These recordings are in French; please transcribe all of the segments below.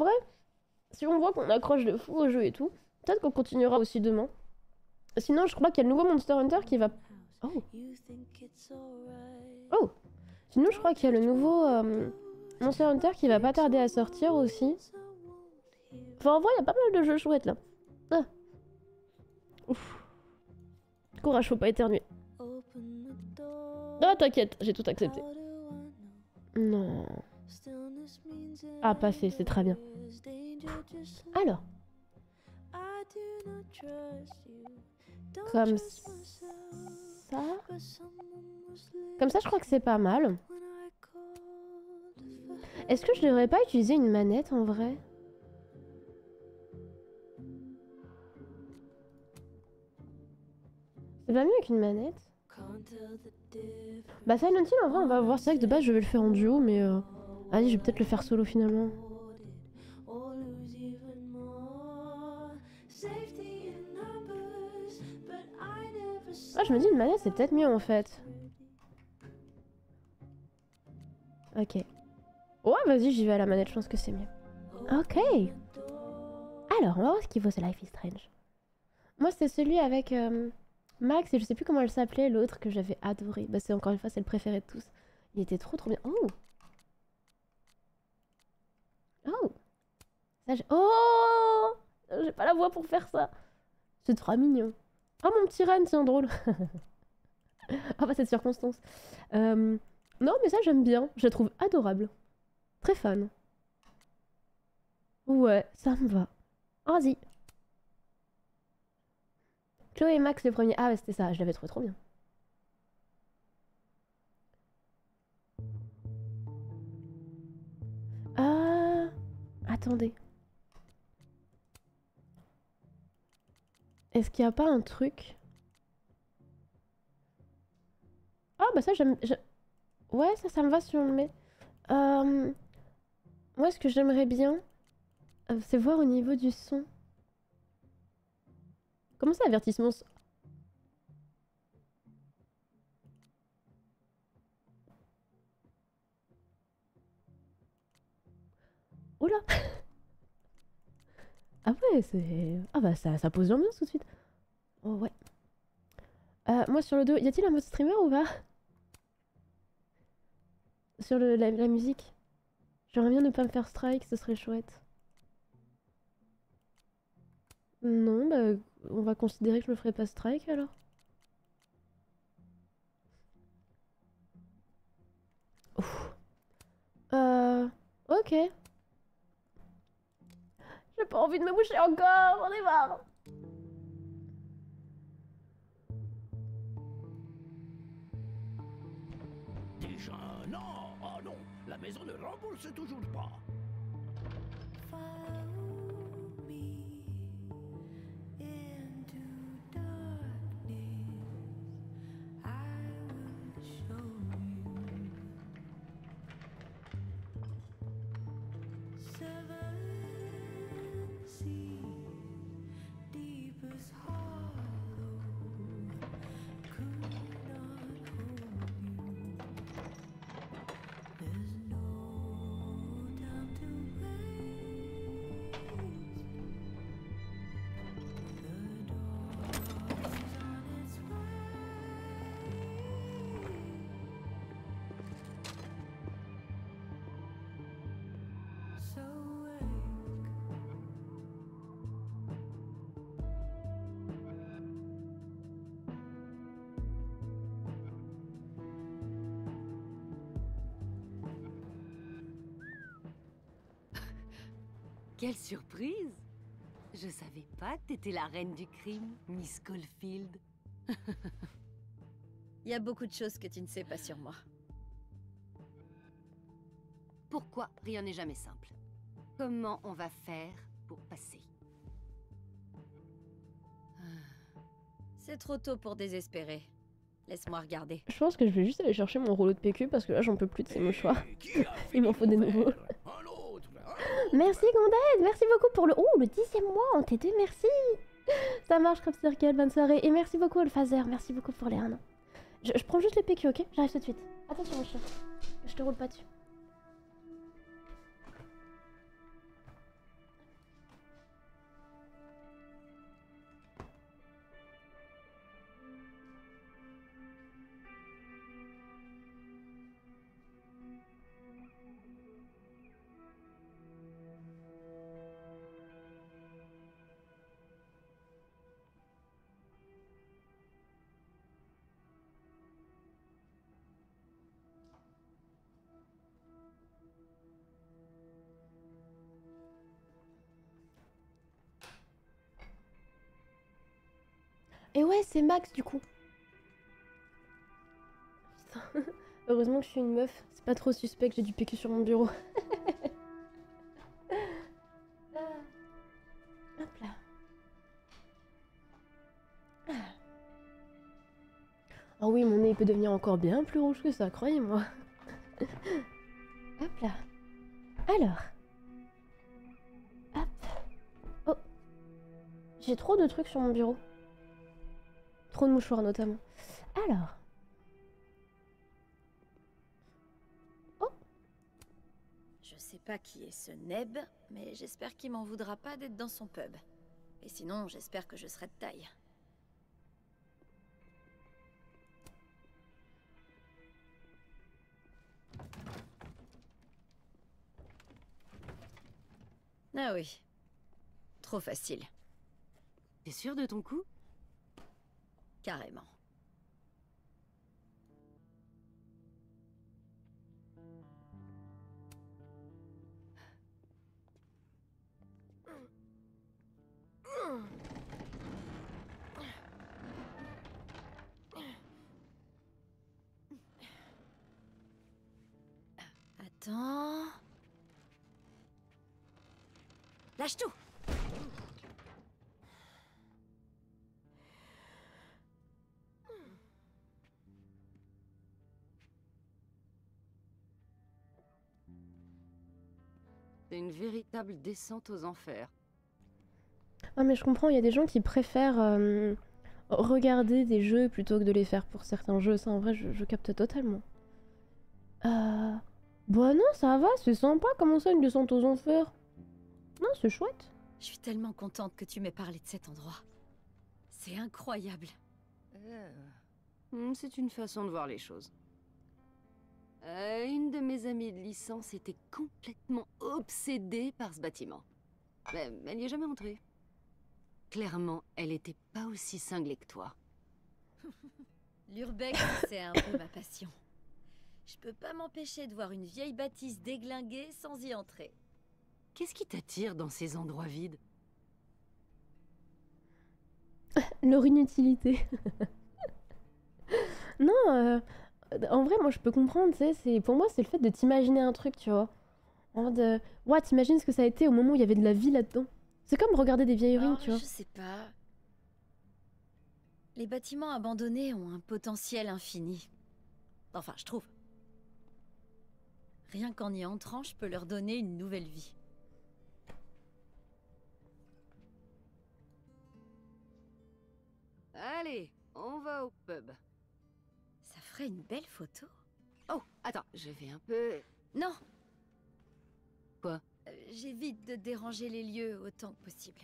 vrai, si on voit qu'on accroche de fou au jeu et tout, peut-être qu'on continuera aussi demain. Sinon, je crois qu'il y a le nouveau Monster Hunter qui va... Oh Oh Sinon, je crois qu'il y a le nouveau euh, Monster Hunter qui va pas tarder à sortir aussi. Enfin, en vrai, il y a pas mal de jeux chouettes là. Ah. Ouf. Courage, faut pas éternuer. Ah, t'inquiète, j'ai tout accepté. Non. Ah, passé, c'est très bien. Alors. Comme ça. Comme ça, je crois que c'est pas mal. Est-ce que je devrais pas utiliser une manette en vrai? C'est pas mieux qu'une manette? Bah Silent Hill en vrai on va voir, c'est vrai que de base je vais le faire en duo mais... Euh... Allez je vais peut-être le faire solo finalement. Ah je me dis une manette c'est peut-être mieux en fait. Ok. Ouais vas-y j'y vais à la manette, je pense que c'est mieux. Ok. Alors on va voir ce qu'il vaut ce Life is Strange. Moi c'est celui avec... Euh, Max, et je sais plus comment elle s'appelait, l'autre que j'avais adoré. Bah, c'est encore une fois, c'est le préféré de tous. Il était trop trop bien. Oh Oh ça, Oh J'ai pas la voix pour faire ça. C'est trop mignon. Oh mon petit renne, tiens, drôle. ah bah cette circonstance. Euh, non mais ça j'aime bien. Je la trouve adorable. Très fan. Ouais, ça me va. Vas-y. Chloé et Max le premier. Ah c'était ça, je l'avais trouvé trop bien. Attendez. Est-ce qu'il n'y a pas un truc? Ah bah ça j'aime... Ouais ça ça me va si on le met. Euh, moi ce que j'aimerais bien, euh, c'est voir au niveau du son. Comment ça, avertissement? Oula Ah ouais, c'est... Ah bah ça, ça pose l'ambiance tout de suite. Oh ouais. Euh, moi sur le dos, y a-t-il un mode streamer ou pas? Sur le, la, musique J'aimerais bien ne pas me faire strike, ce serait chouette. Non, bah on va considérer que je me ferai pas strike alors. Ouf. Euh... Ok. J'ai pas envie de me boucher encore, on est marre. Déjà non, oh non, la maison ne rembourse toujours pas. Quelle surprise Je savais pas que t'étais la reine du crime, Miss Caulfield. Il y a beaucoup de choses que tu ne sais pas sur moi. Pourquoi rien n'est jamais simple? Comment on va faire pour passer? C'est trop tôt pour désespérer. Laisse-moi regarder. Je pense que je vais juste aller chercher mon rouleau de PQ parce que là j'en peux plus de ces mouchoirs. Il m'en faut des nouveaux. Merci Gonded, merci beaucoup pour le... Oh, le dixième mois en T2, merci Ça marche, Crop Circle, bonne soirée. Et merci beaucoup, le Phaser, merci beaucoup pour les 1 Je, je, prends juste le PQ, ok? J'arrive tout de suite. Attention, chien. Je te roule pas dessus. C'est Max du coup. Putain. Heureusement que je suis une meuf. C'est pas trop suspect que j'ai du PQ sur mon bureau. Hop là. Ah. Ah oui, mon nez peut devenir encore bien plus rouge que ça, croyez-moi. Hop là. Alors. Hop. Oh. J'ai trop de trucs sur mon bureau. Trop de mouchoirs notamment. Alors. Je sais pas qui est ce Neb, mais j'espère qu'il m'en voudra pas d'être dans son pub. Et sinon, j'espère que je serai de taille. Ah oui. Trop facile, T'es sûr de ton coup? Carrément. Attends. Lâche tout C'est une véritable descente aux enfers. Ah mais je comprends, il y a des gens qui préfèrent euh, regarder des jeux plutôt que de les faire pour certains jeux. Ça en vrai, je, je capte totalement. Euh... Bah non, ça va, c'est sympa. Comment ça, une descente aux enfers Non, c'est chouette. Je suis tellement contente que tu m'aies parlé de cet endroit. C'est incroyable. Hmm, C'est une façon de voir les choses. Euh, une de mes amies de licence était complètement obsédée par ce bâtiment. Mais elle n'y est jamais entrée. Clairement, elle était pas aussi cinglée que toi. L'urbex, c'est un peu ma passion. Je peux pas m'empêcher de voir une vieille bâtisse déglinguée sans y entrer. Qu'est-ce qui t'attire dans ces endroits vides? Leur inutilité. non, euh, en vrai, moi je peux comprendre, tu sais, c'est pour moi c'est le fait de t'imaginer un truc, tu vois. En mode, euh, ouais, t'imagines ce que ça a été au moment où il y avait de la vie là-dedans. C'est comme regarder des vieilles ruines, Oh, tu vois. Je sais pas. Les bâtiments abandonnés ont un potentiel infini. Enfin, je trouve. Rien qu'en y entrant, je peux leur donner une nouvelle vie. Allez, on va au pub. Ferait une belle photo. Oh, attends, je vais un peu... Non Quoi? Euh, J'évite de déranger les lieux autant que possible.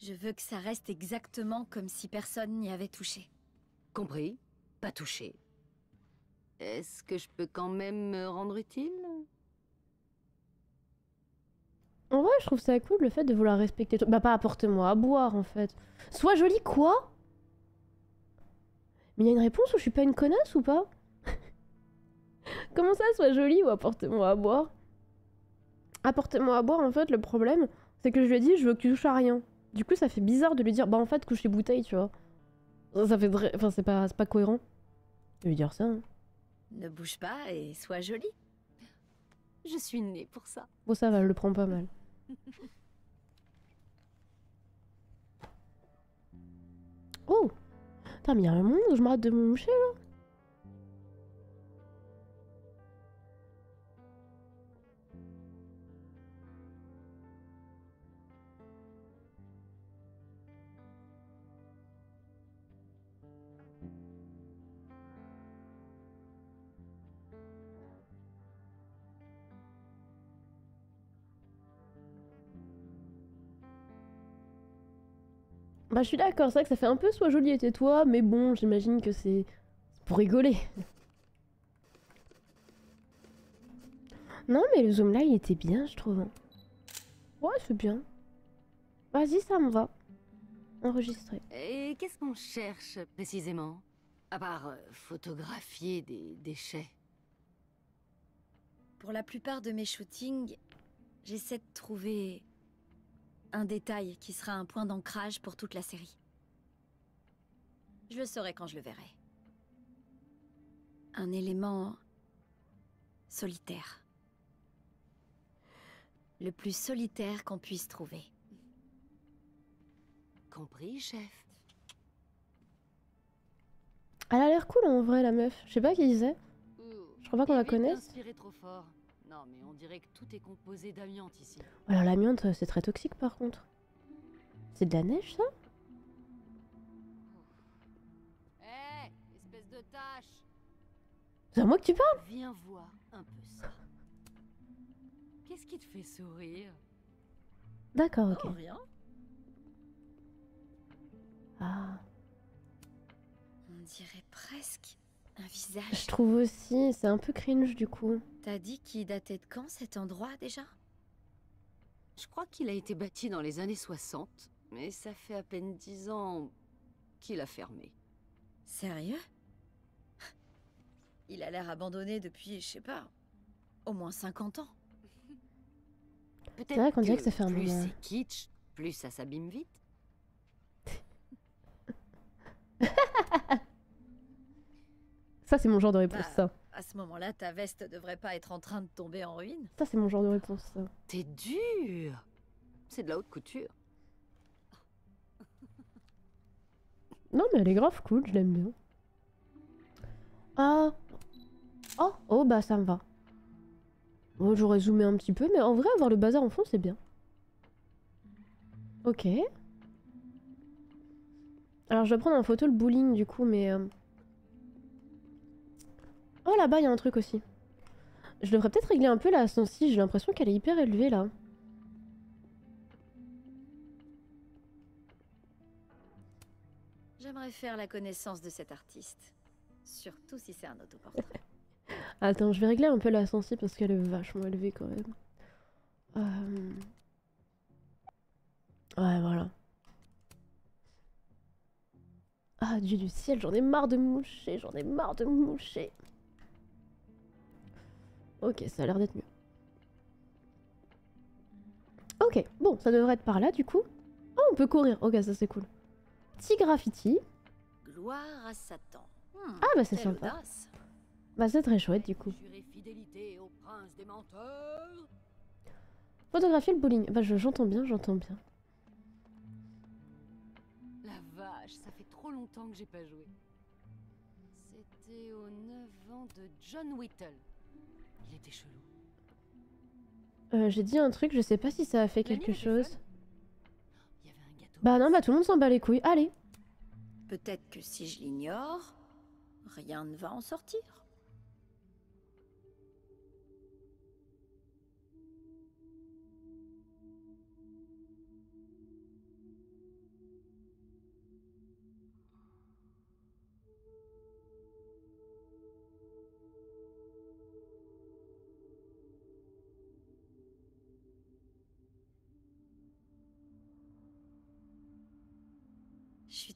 Je veux que ça reste exactement comme si personne n'y avait touché. Compris, pas touché. Est-ce que je peux quand même me rendre utile? En vrai, je trouve ça cool le fait de vouloir respecter. Bah, pas apporte-moi à boire en fait. Sois jolie, quoi? Mais il y a une réponse ou je suis pas une connasse ou pas? Comment ça, sois jolie ou apporte-moi à boire? Apporte-moi à boire, en fait, le problème, c'est que je lui ai dit, je veux que tu touches à rien. Du coup, ça fait bizarre de lui dire, bah en fait, couche les bouteilles, tu vois. Ça, ça fait vrai. Enfin, c'est pas, c'est pas cohérent. De lui dire ça. hein. Ne bouge pas et sois jolie. Je suis née pour ça. Bon, ça va, je le prends pas mal. Oh Putain, mais il y a un monde où je m'arrête de me moucher là? Bah, je suis d'accord, c'est vrai que ça fait un peu soit joli et tais-toi, mais bon, j'imagine que c'est pour rigoler. Non, mais le zoom là, il était bien, je trouve. Ouais, c'est bien. Vas-y, ça me va. Enregistrer. Et qu'est-ce qu'on cherche précisément? À part euh, photographier des déchets. Pour la plupart de mes shootings, j'essaie de trouver un détail qui sera un point d'ancrage pour toute la série. Je le saurai quand je le verrai. Un élément solitaire. Le plus solitaire qu'on puisse trouver. Compris, chef. Elle a l'air cool en vrai, la meuf. Je sais pas qui. Ouh, Je crois pas qu'on la connaisse. d'inspirer trop fort. Non, mais on dirait que tout est composé d'amiante ici. Alors l'amiante, euh, c'est très toxique par contre. C'est de la neige ça? Hé, espèce de tâche C'est à moi que tu parles? Viens voir un peu ça. Qu'est-ce qui te fait sourire? D'accord, ok. Oh, rien. Ah, On dirait presque un je trouve aussi, c'est un peu cringe du coup. T'as dit qu'il datait de quand cet endroit déjà? Je crois qu'il a été bâti dans les années 60, mais ça fait à peine 10 ans qu'il a fermé. Sérieux? Il a l'air abandonné depuis, je sais pas, au moins 50 ans. Peut-être vrai qu'on dirait que ça fait un plus moment. c'est kitsch, plus ça s'abîme vite. Ça c'est mon genre de réponse, Bah. ça. À ce moment-là, ta veste devrait pas être en train de tomber en ruine. Ça c'est mon genre de réponse, ça. T'es dur C'est de la haute couture. Non mais elle est grave cool, je l'aime bien. Ah Oh Oh bah ça me va. Bon, j'aurais zoomé un petit peu, mais en vrai avoir le bazar en fond c'est bien. Ok. Alors je dois prendre en photo le bowling du coup, mais... euh, Oh là-bas il y a un truc aussi. Je devrais peut-être régler un peu la sensi, j'ai l'impression qu'elle est hyper élevée là. J'aimerais faire la connaissance de cet artiste. Surtout si c'est un autoportrait. Attends, je vais régler un peu la sensi parce qu'elle est vachement élevée quand même. Euh, Ouais, voilà. Ah, Dieu du ciel, j'en ai marre de moucher, j'en ai marre de moucher. Ok, ça a l'air d'être mieux. Ok, bon, ça devrait être par là du coup. Oh, on peut courir. Ok, ça c'est cool. Petit graffiti. Gloire à Satan. Hmm, Ah, bah c'est sympa. audace. Bah c'est très chouette du coup. Au prince des. Photographier le bowling. Bah je- j'entends bien, j'entends bien. La vache, ça fait trop longtemps que j'ai pas joué. C'était aux 9 ans de John Whittle. Il était chelou. Euh, J'ai dit un truc, je sais pas si ça a fait quelque chose. fun. Il y avait un gâteau. Bah non, bah tout le monde s'en bat les couilles. Allez Peut-être que si je l'ignore, rien ne va en sortir.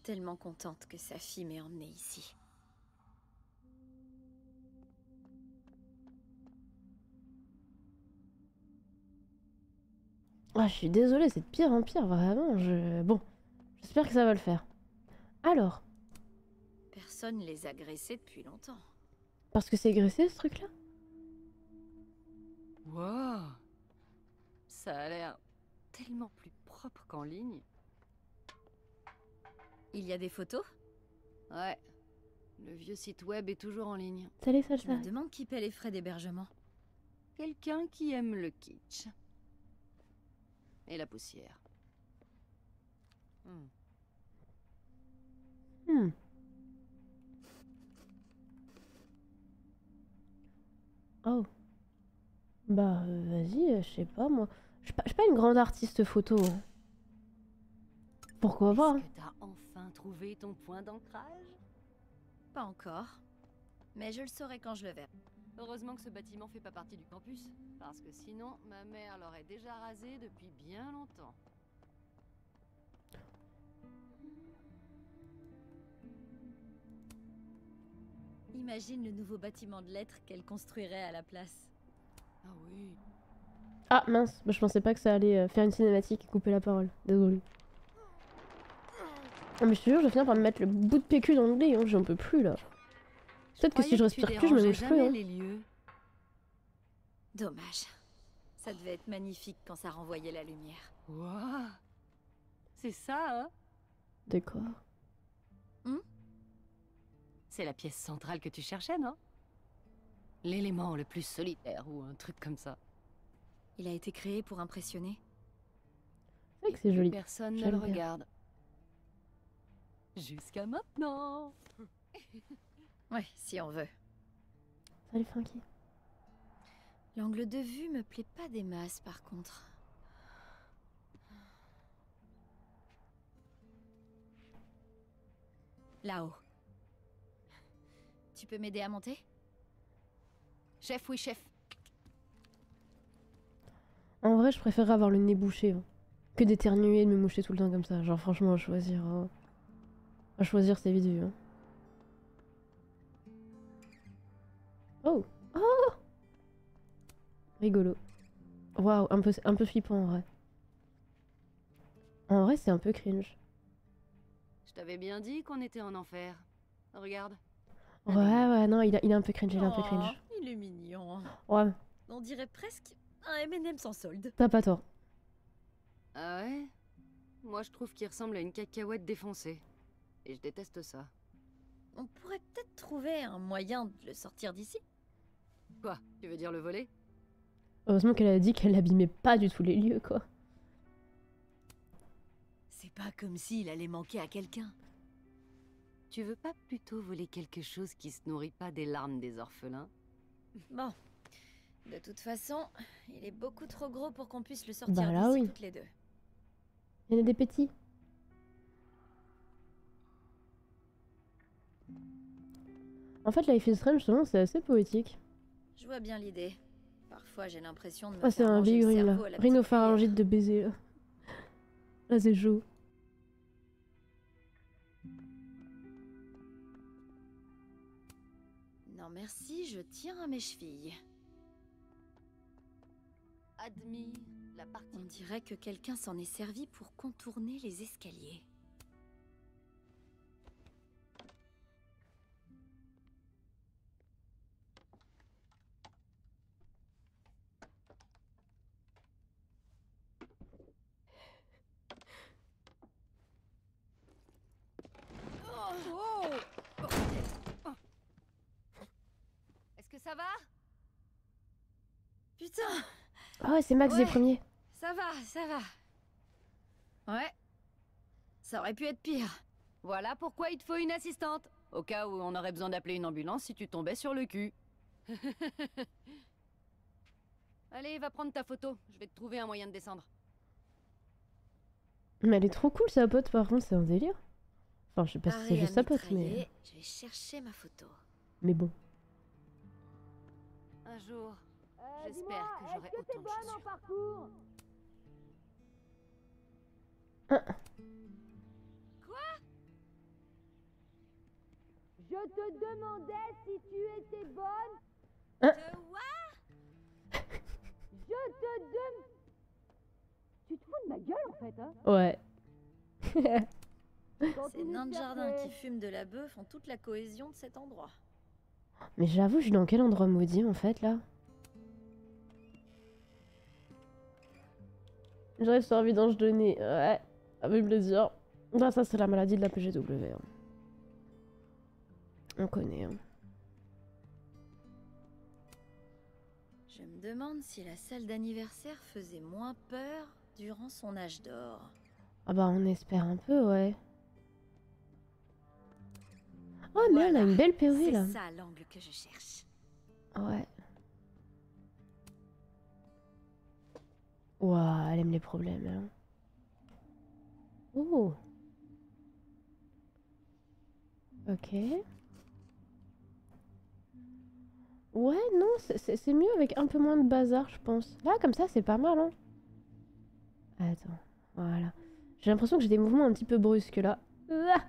Tellement contente que sa fille m'ait emmenée ici. Ah, je suis désolée, c'est de pire en pire, vraiment. Je... Bon, j'espère que ça va le faire. Alors, Personne les a graissés depuis longtemps. parce que c'est graissé ce truc-là? Wow Ça a l'air tellement plus propre qu'en ligne. Il y a des photos? Ouais. Le vieux site web est toujours en ligne. Salut, ça, Je me demande qui paie les frais d'hébergement. Quelqu'un qui aime le kitsch. Et la poussière. Hmm. Hmm. Oh. Bah, euh, vas-y, euh, je sais pas, moi. Je suis pas, je suis pas une grande artiste photo. hein. Pourquoi pas? Est-ce que t'as enfin trouvé ton point d'ancrage? Pas encore. Mais je le saurai quand je le verrai. Heureusement que ce bâtiment fait pas partie du campus. Parce que sinon, ma mère l'aurait déjà rasé depuis bien longtemps. Imagine le nouveau bâtiment de lettres qu'elle construirait à la place. Ah oui. Ah, mince. Bah, je pensais pas que ça allait euh, faire une cinématique et couper la parole. Désolée. Ah, mais je te jure, je vais finir par me mettre le bout de PQ dans le nez, hein, j'en peux plus là. Peut-être que si je respire plus, je me mouche plus. hein. les lieux. Dommage. Ça devait être magnifique quand ça renvoyait la lumière. Waouh C'est ça, hein D'accord. C'est la pièce centrale que tu cherchais, non? L'élément le plus solitaire ou un truc comme ça. Il a été créé pour impressionner. C'est vrai que c'est joli. Personne ne le bien. regarde. Jusqu'à maintenant. Ouais, si on veut. Salut Frankie. L'angle de vue me plaît pas des masses par contre. Là-haut. Tu peux m'aider à monter? Chef, oui, chef. En vrai, je préférerais avoir le nez bouché hein, que d'éternuer et de me moucher tout le temps comme ça. Genre, franchement, choisir. euh, À choisir, c'est vite vu. hein. Oh Oh Rigolo. Waouh, un peu, un peu flippant en vrai. En vrai, c'est un peu cringe. Je t'avais bien dit qu'on était en enfer. Regarde. Ouais, ouais, non, il, a, il est un peu cringe, il est un peu cringe. Oh, il est mignon. Ouais, On dirait presque un M&M sans solde. t'as pas tort. Ah ouais? Moi, je trouve qu'il ressemble à une cacahuète défoncée. Et je déteste ça. On pourrait peut-être trouver un moyen de le sortir d'ici. Quoi? Tu veux dire le voler? Heureusement qu'elle a dit qu'elle abîmait pas du tout les lieux, quoi. C'est pas comme s'il allait manquer à quelqu'un. Tu veux pas plutôt voler quelque chose qui se nourrit pas des larmes des orphelins? Bon. De toute façon, il est beaucoup trop gros pour qu'on puisse le sortir Bah là, d'ici oui. toutes les deux. Il y en a des petits. En fait, Life is Strange, justement, c'est assez poétique. Je vois bien l'idée. Parfois, j'ai l'impression de me Oh, c'est un big ring là. Rhinopharyngite de baiser là. Là, c'est chaud. Non merci, je tiens à mes chevilles. Admis la partie. On dirait que quelqu'un s'en est servi pour contourner les escaliers. Ça va? Putain, Ah ouais, c'est Max des Ouais. premiers. ça va, ça va. Ouais. Ça aurait pu être pire. Voilà pourquoi il te faut une assistante. Au cas où on aurait besoin d'appeler une ambulance si tu tombais sur le cul. Allez, va prendre ta photo. Je vais te trouver un moyen de descendre. Mais elle est trop cool, sa pote, par contre, c'est un délire. Enfin, je sais pas si c'est juste sa pote, mais... Je vais chercher ma photo. Mais bon. Un jour, j'espère que j'aurai autant de chaussures. Je te demandais si tu étais bonne. Hein Je te dem... Tu te fous de ma gueule en fait, hein? Ouais. Ces nains de jardin qui fument de la bœuf font toute la cohésion de cet endroit. Mais j'avoue, je suis dans quel endroit maudit, en fait, là? J'arrive sur un vidange de nez. Ouais. Avec plaisir. Ah, ça, c'est la maladie de la PGW. hein. On connaît, hein. Je me demande si la salle d'anniversaire faisait moins peur durant son âge d'or. Ah bah, on espère un peu, ouais. Oh, mais elle a une belle C'est là. ça l'angle que je cherche. Ouais. Ouah, elle aime les problèmes, hein. Oh. Ok. Ouais, non, c'est- c'est c'est mieux avec un peu moins de bazar, je pense. Là, comme ça, c'est pas mal, hein. Attends, voilà. J'ai l'impression que j'ai des mouvements un petit peu brusques, là. Ah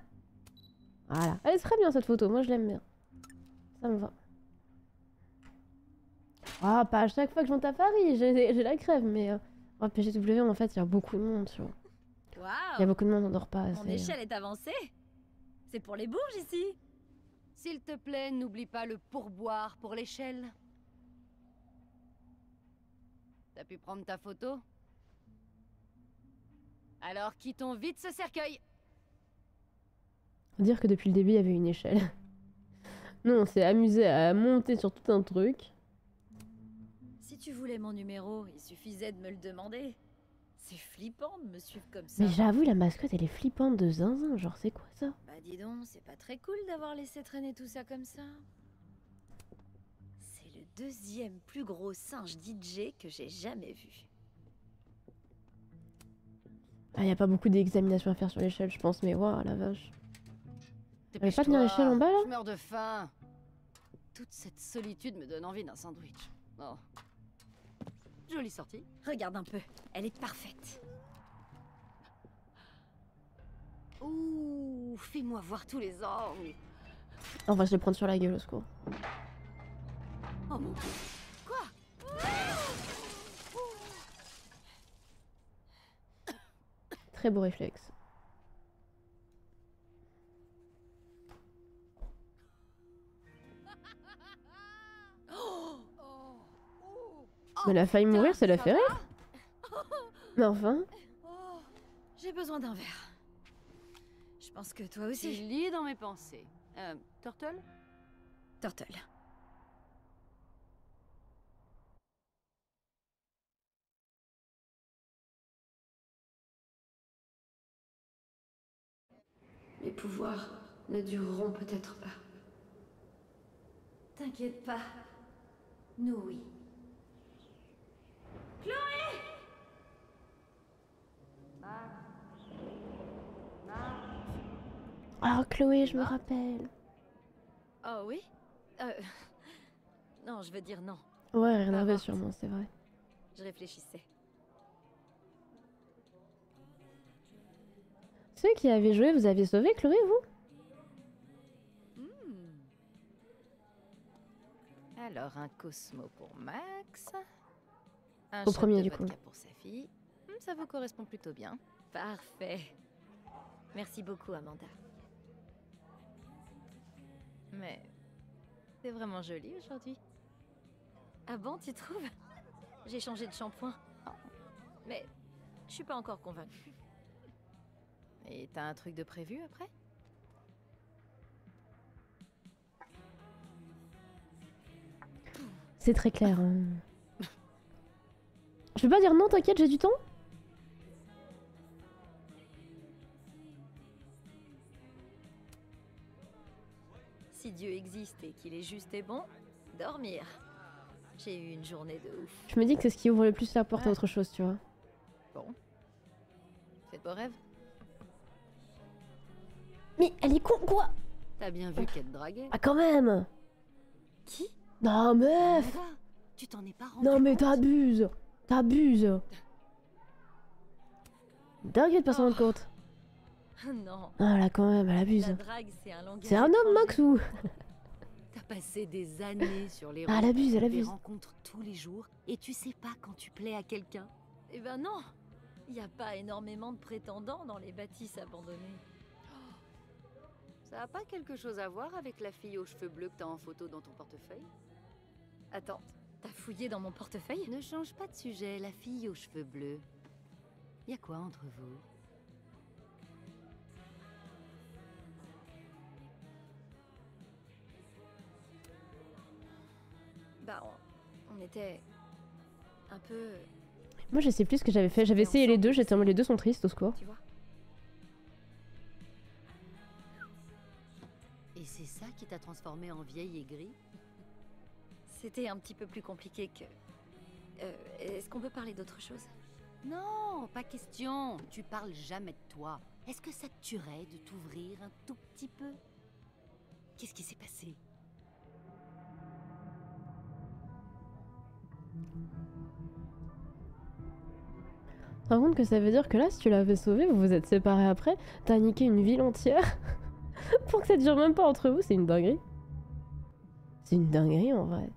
Voilà. Elle est très bien, cette photo. Moi, je l'aime bien. Ça me va. Ah, pas à chaque fois que je monte à Paris, j'ai la crève, mais... Euh... Oh, PGW, en fait, il y a beaucoup de monde, tu vois. Il y a beaucoup de monde, on dort pas Mon assez. échelle est avancée C'est pour les bourges ici S'il te plaît, n'oublie pas le pourboire pour l'échelle. T'as pu prendre ta photo? Alors quittons vite ce cercueil dire que depuis le début, il y avait une échelle. Nous, on s'est amusé à monter sur tout un truc. Si tu voulais mon numéro, il suffisait de me le demander. C'est flippant de me suivre comme ça. Mais j'avoue, la mascotte, elle est flippante de zinzin. Genre, c'est quoi ça? Bah dis donc, c'est pas très cool d'avoir laissé traîner tout ça comme ça. C'est le deuxième plus gros singe DJ que j'ai jamais vu. Ah, y a pas beaucoup d'examinations à faire sur l'échelle, je pense, mais waouh, la vache. Dépêche-toi, pas tenir l'échelle en bas, là Je meurs de faim. Toute cette solitude me donne envie d'un sandwich. Oh. Jolie sortie. Regarde un peu, elle est parfaite. Ouh, fais-moi voir tous les angles. Enfin, je vais prendre sur la gueule, au secours. Oh mon dieu. Très beau réflexe. Mais elle a failli mourir, ça l'a fait rire. Mais enfin, Oh, j'ai besoin d'un verre. Je pense que toi aussi. lis dans mes pensées. Euh, Turtle? Turtle. Mes pouvoirs ne dureront peut-être pas. T'inquiète pas. Nous, oui. Ah Chloé, je me rappelle. Oh oui Euh, Non, je veux dire non. Ouais, rien sûrement, c'est vrai. Je réfléchissais. Ceux qui avaient joué, vous aviez sauvé Chloé, vous? Hmm. Alors, un Cosmo pour Max. Un Au premier, du coup. pour sa fille. Hmm, Ça vous correspond plutôt bien. Parfait. Merci beaucoup, Amanda. Mais c'est vraiment joli aujourd'hui. Ah bon, tu trouves? J'ai changé de shampoing. Mais je suis pas encore convaincue. Et t'as un truc de prévu après? C'est très clair. hein. Je peux pas dire non, t'inquiète, j'ai du temps Si Dieu existe et qu'il est juste et bon, dormir. J'ai eu une journée de ouf. Je me dis que c'est ce qui ouvre le plus la porte à autre chose, tu vois. Bon. Fais de beaux rêves. Mais elle est con, quoi T'as bien vu qu'elle draguait Ah, quand même Qui? Non, meuf Amanda, Tu t'en es pas rendu Non, mais t'abuses T'abuses Dingue de pas s'en rendre compte. non, Ah là, quand même, elle abuse. c'est un homme, étranger. Max, ou T'as passé des années sur les Ah, elle abuse, elle des abuse. rencontres tous les jours, et tu sais pas quand tu plais à quelqu'un. Eh ben non Il n'y a pas énormément de prétendants dans les bâtisses abandonnées. Ça a pas quelque chose à voir avec la fille aux cheveux bleus que t'as en photo dans ton portefeuille? Attends, t'as fouillé dans mon portefeuille Ne change pas de sujet, la fille aux cheveux bleus. Y a quoi entre vous? Bah, on, on était un peu, Moi, je sais plus ce que j'avais fait. J'avais essayé les deux, j'étais en mode les deux sont tristes, au secours. tu vois? Et c'est ça qui t'a transformé en vieille aigrie C'était un petit peu plus compliqué que. Euh, Est-ce qu'on peut parler d'autre chose? Non, pas question. Tu parles jamais de toi. Est-ce que ça te tuerait de t'ouvrir un tout petit peu? Qu'est-ce qui s'est passé? Par contre, que ça veut dire que là, si tu l'avais sauvé, vous vous êtes séparés après, t'as niqué une ville entière? Pour que ça dure même pas entre vous, c'est une dinguerie. C'est une dinguerie en vrai.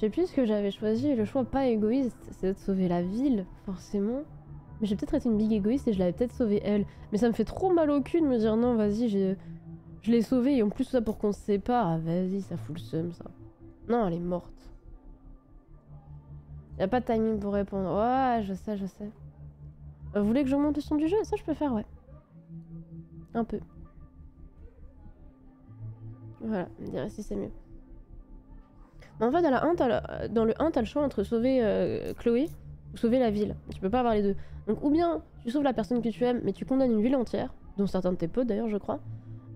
Je sais plus ce que j'avais choisi, le choix pas égoïste, c'est de sauver la ville, forcément. Mais j'ai peut-être été une big égoïste et je l'avais peut-être sauvée elle. Mais ça me fait trop mal au cul de me dire non, vas-y, je l'ai sauvée et en plus ça pour qu'on se sépare. Ah, vas-y, ça fout le seum ça. Non, elle est morte. Y a pas de timing pour répondre. Ouais, je sais, je sais. Vous voulez que je monte le son du jeu? Ça, je peux faire, ouais. Un peu. Voilà, on dirait si c'est mieux. En fait, dans, la 1, t'as le- dans le 1, t'as le choix entre sauver euh, Chloé ou sauver la ville. Tu peux pas avoir les deux. Donc, ou bien tu sauves la personne que tu aimes, mais tu condamnes une ville entière, dont certains de tes potes d'ailleurs, je crois.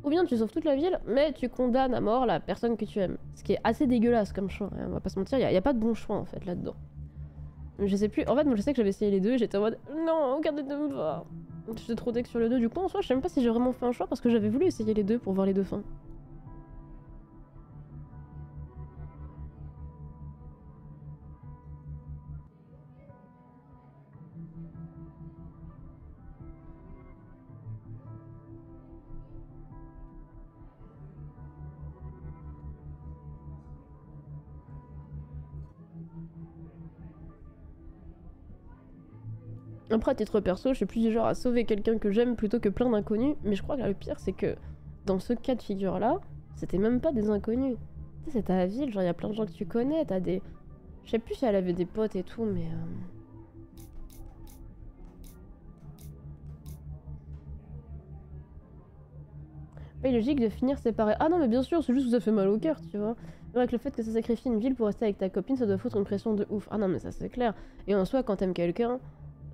Ou bien tu sauves toute la ville, mais tu condamnes à mort la personne que tu aimes. Ce qui est assez dégueulasse comme choix, hein, on va pas se mentir, il y, a pas de bon choix en fait là-dedans. Je sais plus, en fait, moi je sais que j'avais essayé les deux et j'étais en mode non, aucun des deux me va. J'étais trop deck sur le 2, du coup en soi, je sais même pas si j'ai vraiment fait un choix parce que j'avais voulu essayer les deux pour voir les deux fins. Après, à titre perso, je suis plus du genre à sauver quelqu'un que j'aime plutôt que plein d'inconnus, mais je crois que le pire, c'est que dans ce cas de figure-là, c'était même pas des inconnus. Tu sais, c'est ta ville, genre, il y a plein de gens que tu connais, t'as des. Je sais plus si elle avait des potes et tout, mais. euh, Pas logique de finir séparés. Ah non, mais bien sûr, c'est juste que ça fait mal au cœur, tu vois. Que le fait que ça sacrifie une ville pour rester avec ta copine, ça doit foutre une pression de ouf. Ah non, mais ça c'est clair. Et en soi, quand t'aimes quelqu'un,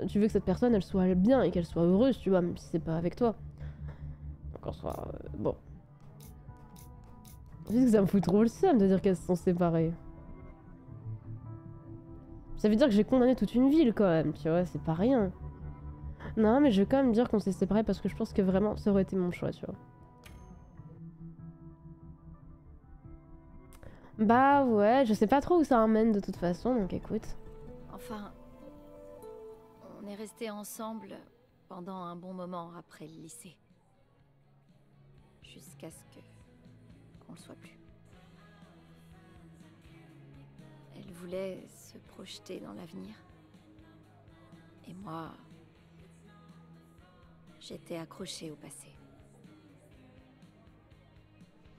tu veux que cette personne elle soit bien et qu'elle soit heureuse, tu vois, même si c'est pas avec toi. Donc en soi, euh, bon. Juste que ça me fout trop le seum de dire qu'elles se sont séparées. Ça veut dire que j'ai condamné toute une ville quand même, tu vois, c'est pas rien. Non, mais je vais quand même dire qu'on s'est séparés parce que je pense que vraiment ça aurait été mon choix, tu vois. Bah ouais, je sais pas trop où ça emmène de toute façon, donc écoute. Enfin, on est restés ensemble pendant un bon moment après le lycée. Jusqu'à ce que qu'on le soit plus. Elle voulait se projeter dans l'avenir. Et moi, j'étais accrochée au passé.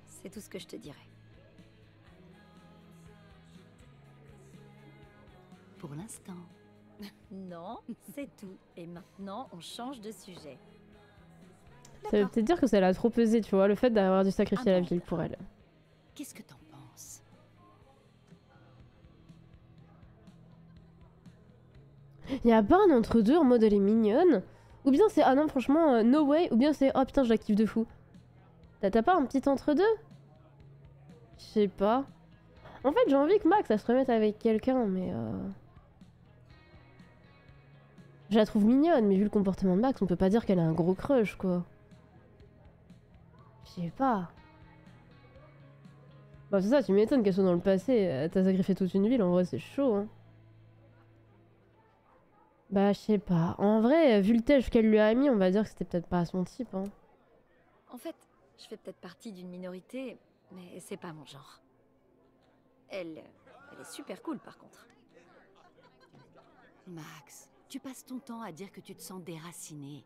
C'est tout ce que je te dirais. Pour l'instant. Non, c'est tout. Et maintenant, on change de sujet. Ça veut peut-être dire que ça l'a trop pesé, tu vois, le fait d'avoir dû sacrifier Ah la ville pour elle. Qu'est-ce que t'en penses? Y a pas un entre-deux en mode elle est mignonne? Ou bien c'est ah non, franchement, euh, no way, ou bien c'est oh putain, je la kiffe de fou. T'as pas un petit entre-deux? Je sais pas. En fait, j'ai envie que Max, elle se remette avec quelqu'un, mais euh... Je la trouve mignonne, mais vu le comportement de Max, on peut pas dire qu'elle a un gros crush, quoi. Je sais pas. Bah c'est ça, tu m'étonnes qu'elle soit dans le passé. T'as sacrifié toute une ville, en vrai c'est chaud, hein. Bah je sais pas. En vrai, vu le tèche qu'elle lui a mis, on va dire que c'était peut-être pas son type, hein. En fait, je fais peut-être partie d'une minorité, mais c'est pas mon genre. Elle, elle est super cool par contre. Max, tu passes ton temps à dire que tu te sens déraciné.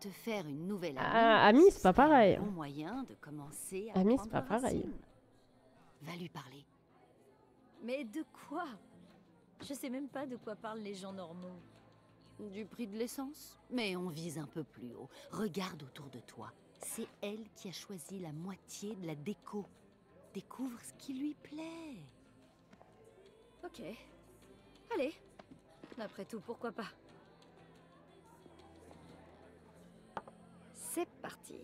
Te faire une nouvelle amie. Ah, amie, c'est pas un pareil. bon moyen de commencer à Amie, c'est pas pareil. racine. Va lui parler. Mais de quoi? Je sais même pas de quoi parlent les gens normaux. Du prix de l'essence Mais on vise un peu plus haut. Regarde autour de toi. C'est elle qui a choisi la moitié de la déco. Découvre ce qui lui plaît. Ok. Allez. Après tout, pourquoi pas C'est parti.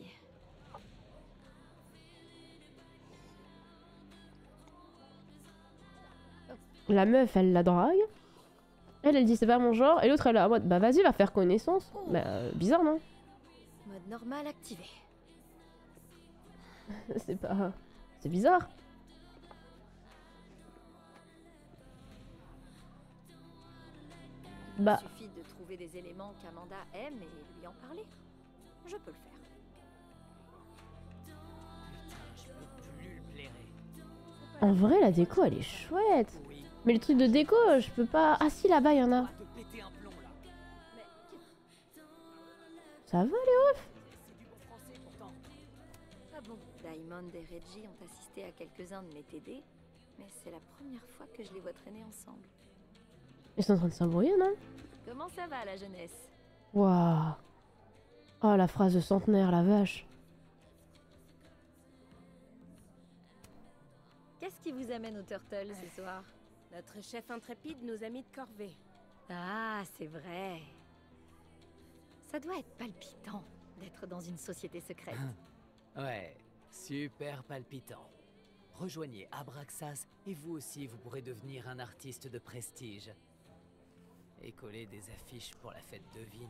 La meuf, elle la drague. Elle, elle dit c'est pas mon genre. Et l'autre, elle est en mode bah vas-y, va faire connaissance. Bah euh, bizarre, non Mode normal activé. C'est pas. C'est bizarre. Bah, Il suffit de trouver des éléments qu'Amanda aime et lui en parler. Je peux le faire. en vrai, la déco, elle est chouette. Mais le truc de déco, je peux pas. Ah si, là-bas, il y en a. Ça va français pourtant. Ah bon Diamond et Reggie ont assisté à quelques-uns de mes TD, mais c'est la première fois que je les vois traîner ensemble. Ils sont en train de s'embrouiller, non? Comment ça va la jeunesse? Waouh Oh la phrase de centenaire, la vache. Qu'est-ce qui vous amène au Turtle ce soir? Notre chef intrépide nous a mis de corvée. Ah, c'est vrai. Ça doit être palpitant d'être dans une société secrète. Ouais, super palpitant. Rejoignez Abraxas et vous aussi vous pourrez devenir un artiste de prestige. Et coller des affiches pour la fête de Vine.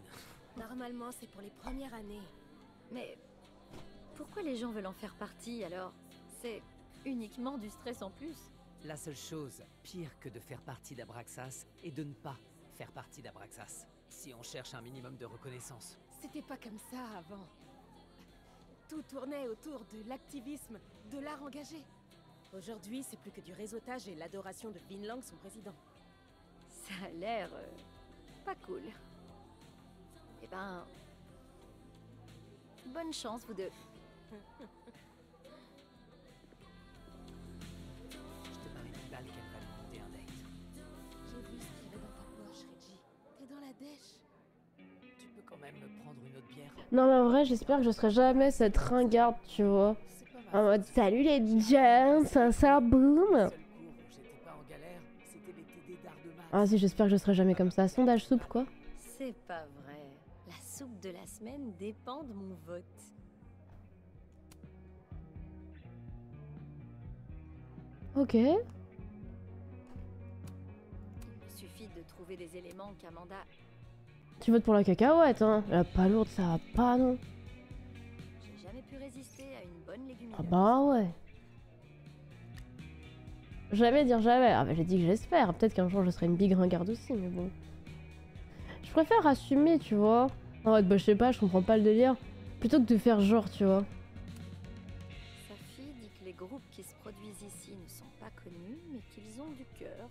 Normalement, c'est pour les premières années. Mais pourquoi les gens veulent en faire partie alors? C'est uniquement du stress en plus. La seule chose pire que de faire partie d'Abraxas est de ne pas faire partie d'Abraxas. Si on cherche un minimum de reconnaissance. C'était pas comme ça avant. Tout tournait autour de l'activisme, de l'art engagé. Aujourd'hui, c'est plus que du réseautage et l'adoration de Vinlang, son président. Ça a l'air euh, pas cool. Eh ben, bonne chance vous deux. Je te parie une balle qu'elle va lui monter un date. J'ai vu ce qu'il y avait dans ta poche, Reggie. T'es dans la dèche. Tu peux quand même me prendre une autre bière Non mais en vrai, j'espère que je serai jamais cette ringarde, tu vois. C'est pas ma En mode salut les gens, ça ça boum. Ah si, j'espère que je serai jamais comme ça. Sondage soupe quoi. C'est pas vrai. La soupe de la semaine dépend de mon vote. Ok. Il suffit de trouver des éléments qu'Amanda Tu votes pour la cacahuète, hein. La pas lourde, ça va pas, non. J'ai jamais pu résister à une bonne légumineuse. Ah bah ouais. Jamais dire jamais. Ah bah j'ai dit que j'espère. Peut-être qu'un jour je serai une big ringarde aussi, mais bon. Je préfère assumer, tu vois. En mode, bah je sais pas, je comprends pas le délire. Plutôt que de faire genre, tu vois. Sa fille dit que les groupes qui se produisent ici ne sont pas connus, mais qu'ils ont du cœur.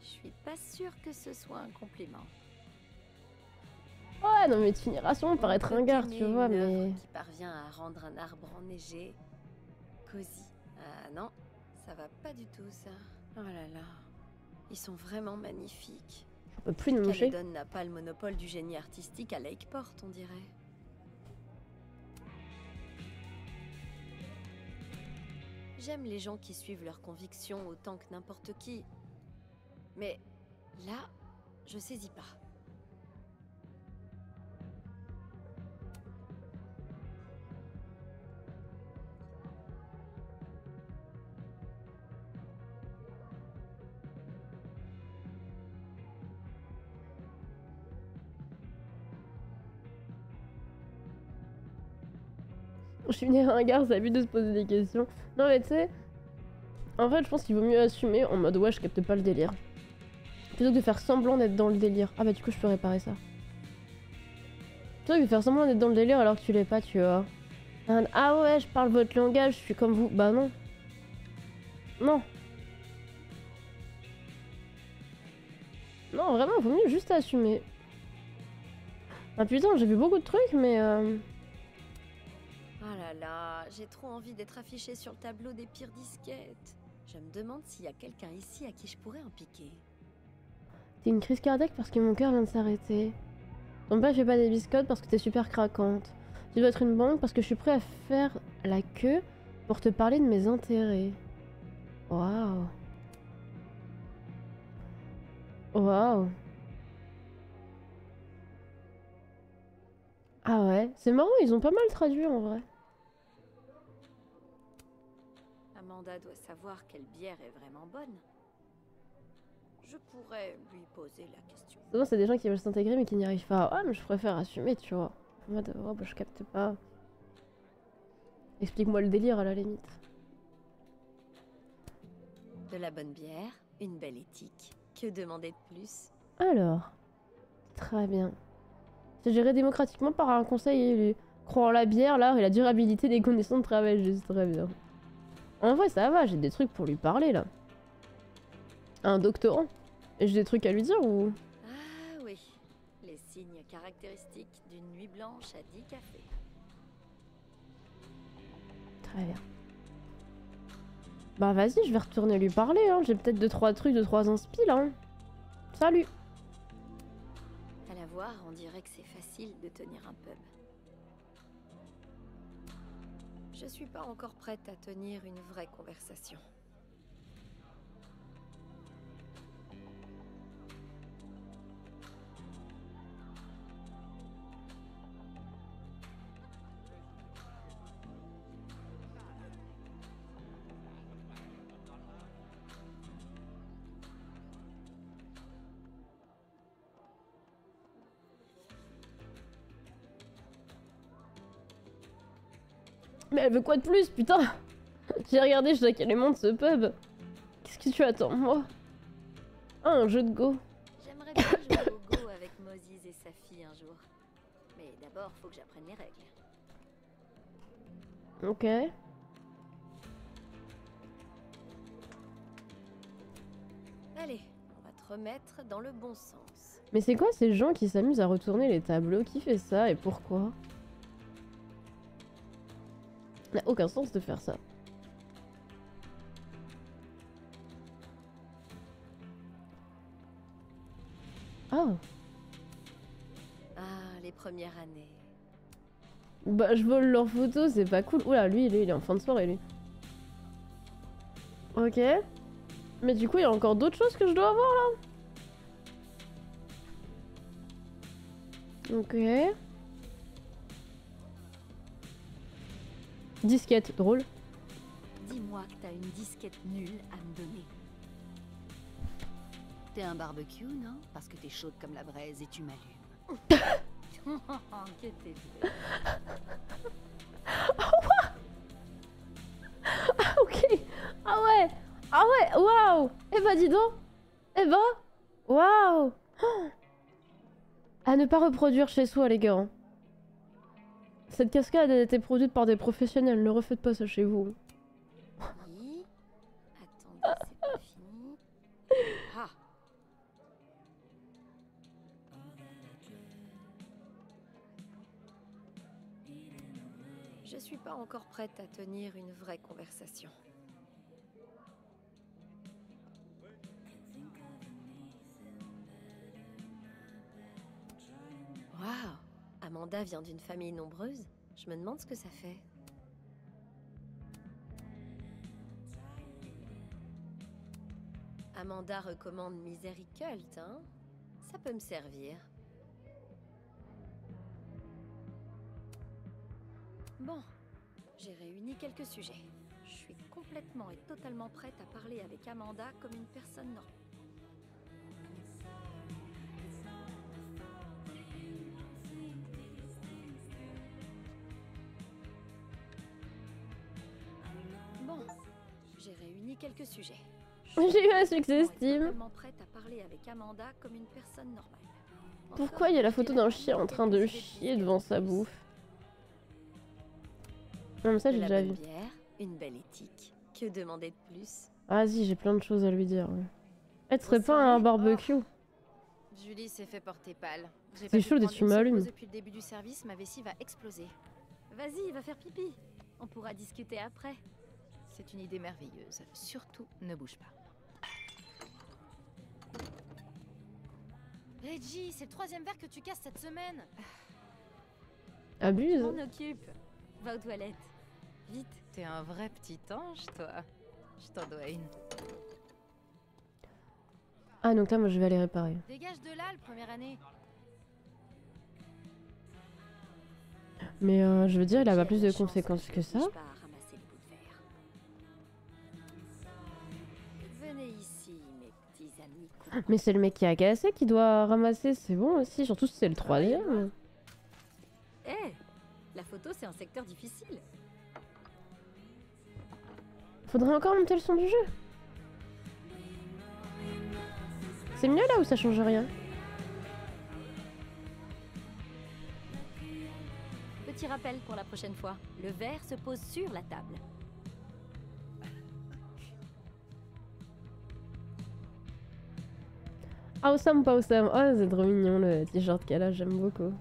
Je suis pas sûre que ce soit un compliment. Ouais, non mais tu finiras sûrement par être ringard, tu vois, mais... Qui parvient à rendre un arbre enneigé cosy. Ah non, ça va pas du tout ça. Oh là là, ils sont vraiment magnifiques. On peut plus nous moucher. Caledon n'a pas le monopole du génie artistique à Lakeport, on dirait. J'aime les gens qui suivent leurs convictions autant que n'importe qui. Mais là, je saisis pas. Je suis une ringard, ça a de se poser des questions. Non mais tu sais... En fait, je pense qu'il vaut mieux assumer en mode ouais, je capte pas le délire. Plutôt que de faire semblant d'être dans le délire. Ah bah du coup, je peux réparer ça. Plutôt que de faire semblant d'être dans le délire alors que tu l'es pas, tu vois. Un, ah ouais, je parle votre langage, je suis comme vous. Bah non. Non. Non, vraiment, vaut mieux juste assumer. Ah putain, j'ai vu beaucoup de trucs, mais... Euh... Là, j'ai trop envie d'être affichée sur le tableau des pires disquettes. Je me demande s'il y a quelqu'un ici à qui je pourrais en piquer. T'es une crise cardiaque parce que mon cœur vient de s'arrêter. Ton père fait pas des biscottes parce que t'es super craquante. Tu dois être une banque parce que je suis prêt à faire la queue pour te parler de mes intérêts. Waouh. Waouh. Ah ouais, c'est marrant, ils ont pas mal traduit en vrai. Amanda doit savoir quelle bière est vraiment bonne. Je pourrais lui poser la question. Souvent, c'est des gens qui veulent s'intégrer mais qui n'y arrivent pas. Ah, mais je préfère assumer, tu vois. En mode, oh, bah, je capte pas. Explique-moi le délire à la limite. De la bonne bière, une belle éthique. Que demander de plus? Alors, très bien. C'est géré démocratiquement par un conseil élu. Croire en la bière, l'art et la durabilité des conditions de travail, juste très bien. En vrai, ça va, j'ai des trucs pour lui parler là. Un doctorant. J'ai des trucs à lui dire ou? Ah oui. Les signes caractéristiques d'une nuit blanche à 10 cafés. Très bien. Bah vas-y, je vais retourner lui parler. Hein. J'ai peut-être deux trois trucs, deux trois inspi là. hein. Salut. À la voir, on dirait que c'est facile de tenir un pub. Je suis pas encore prête à tenir une vraie conversation. Mais elle veut quoi de plus, putain J'ai regardé, je dois qu'elle monte ce pub. Qu'est-ce que tu attends, moi Ah, un jeu de go. J'aimerais bien jouer au Go avec Moses et sa fille un jour. Mais d'abord, faut que j'apprenne les règles. Ok. Allez, on va te remettre dans le bon sens. Mais c'est quoi ces gens qui s'amusent à retourner les tableaux? Qui fait ça et pourquoi? Ça n'a aucun sens de faire ça. Ah, Ah, les premières années. bah je vole leurs photos, c'est pas cool. Oula, lui, lui, il est en fin de soirée, lui. Ok. Mais du coup, il y a encore d'autres choses que je dois avoir là Ok. Disquette, drôle. Dis-moi que t'as une disquette nulle à me donner. T'es un barbecue, non? Parce que t'es chaude comme la braise et tu m'allumes. Ah, ok. Ah ouais. Ah ouais. Waouh. Eh bah dis donc. Eh bah. Waouh. À ne pas reproduire chez soi, les gars. Cette cascade a été produite par des professionnels. Ne refaites pas ça chez vous. Oui. Attendez, c'est pas fini. Ah Je suis pas encore prête à tenir une vraie conversation. Amanda vient d'une famille nombreuse Je me demande ce que ça fait. Amanda recommande Miséricult, hein Ça peut me servir. Bon, j'ai réuni quelques sujets. Je suis complètement et totalement prête à parler avec Amanda comme une personne normale. Quelques sujets. J'ai eu un succès Steam. totalement prête à parler avec Amanda comme une personne normale. Pourquoi il y a la photo d'un chien en train de chier devant sa bouffe Non mais ça j'ai déjà vu. une belle éthique. Que demander de plus? Vas-y, j'ai plein de choses à lui dire. ouais. Elle serait pas un barbecue. Julie s'est fait porter pâle. C'est chaud, des tu m'allumes. Depuis le début du service, ma vessie va exploser. Vas-y, va faire pipi. On pourra discuter après. C'est une idée merveilleuse. Surtout, ne bouge pas. Reggie, c'est le troisième verre que tu casses cette semaine. Abuse. On occupe. Va aux toilettes. Vite. T'es un vrai petit ange, toi. Je t'en dois une. Ah donc là moi je vais aller réparer. Dégage de là, le première année. Mais euh, je veux dire, il a pas plus de conséquences que ça. Mais c'est le mec qui a cassé qui doit ramasser, c'est bon aussi, surtout si c'est le troisième. Eh, la photo, c'est un secteur difficile. Faudrait encore monter le son du jeu. C'est mieux là ou ça change rien Petit rappel pour la prochaine fois. Le verre se pose sur la table. Awesome, pas awesome. Oh, c'est trop mignon le t-shirt qu'elle a, j'aime beaucoup.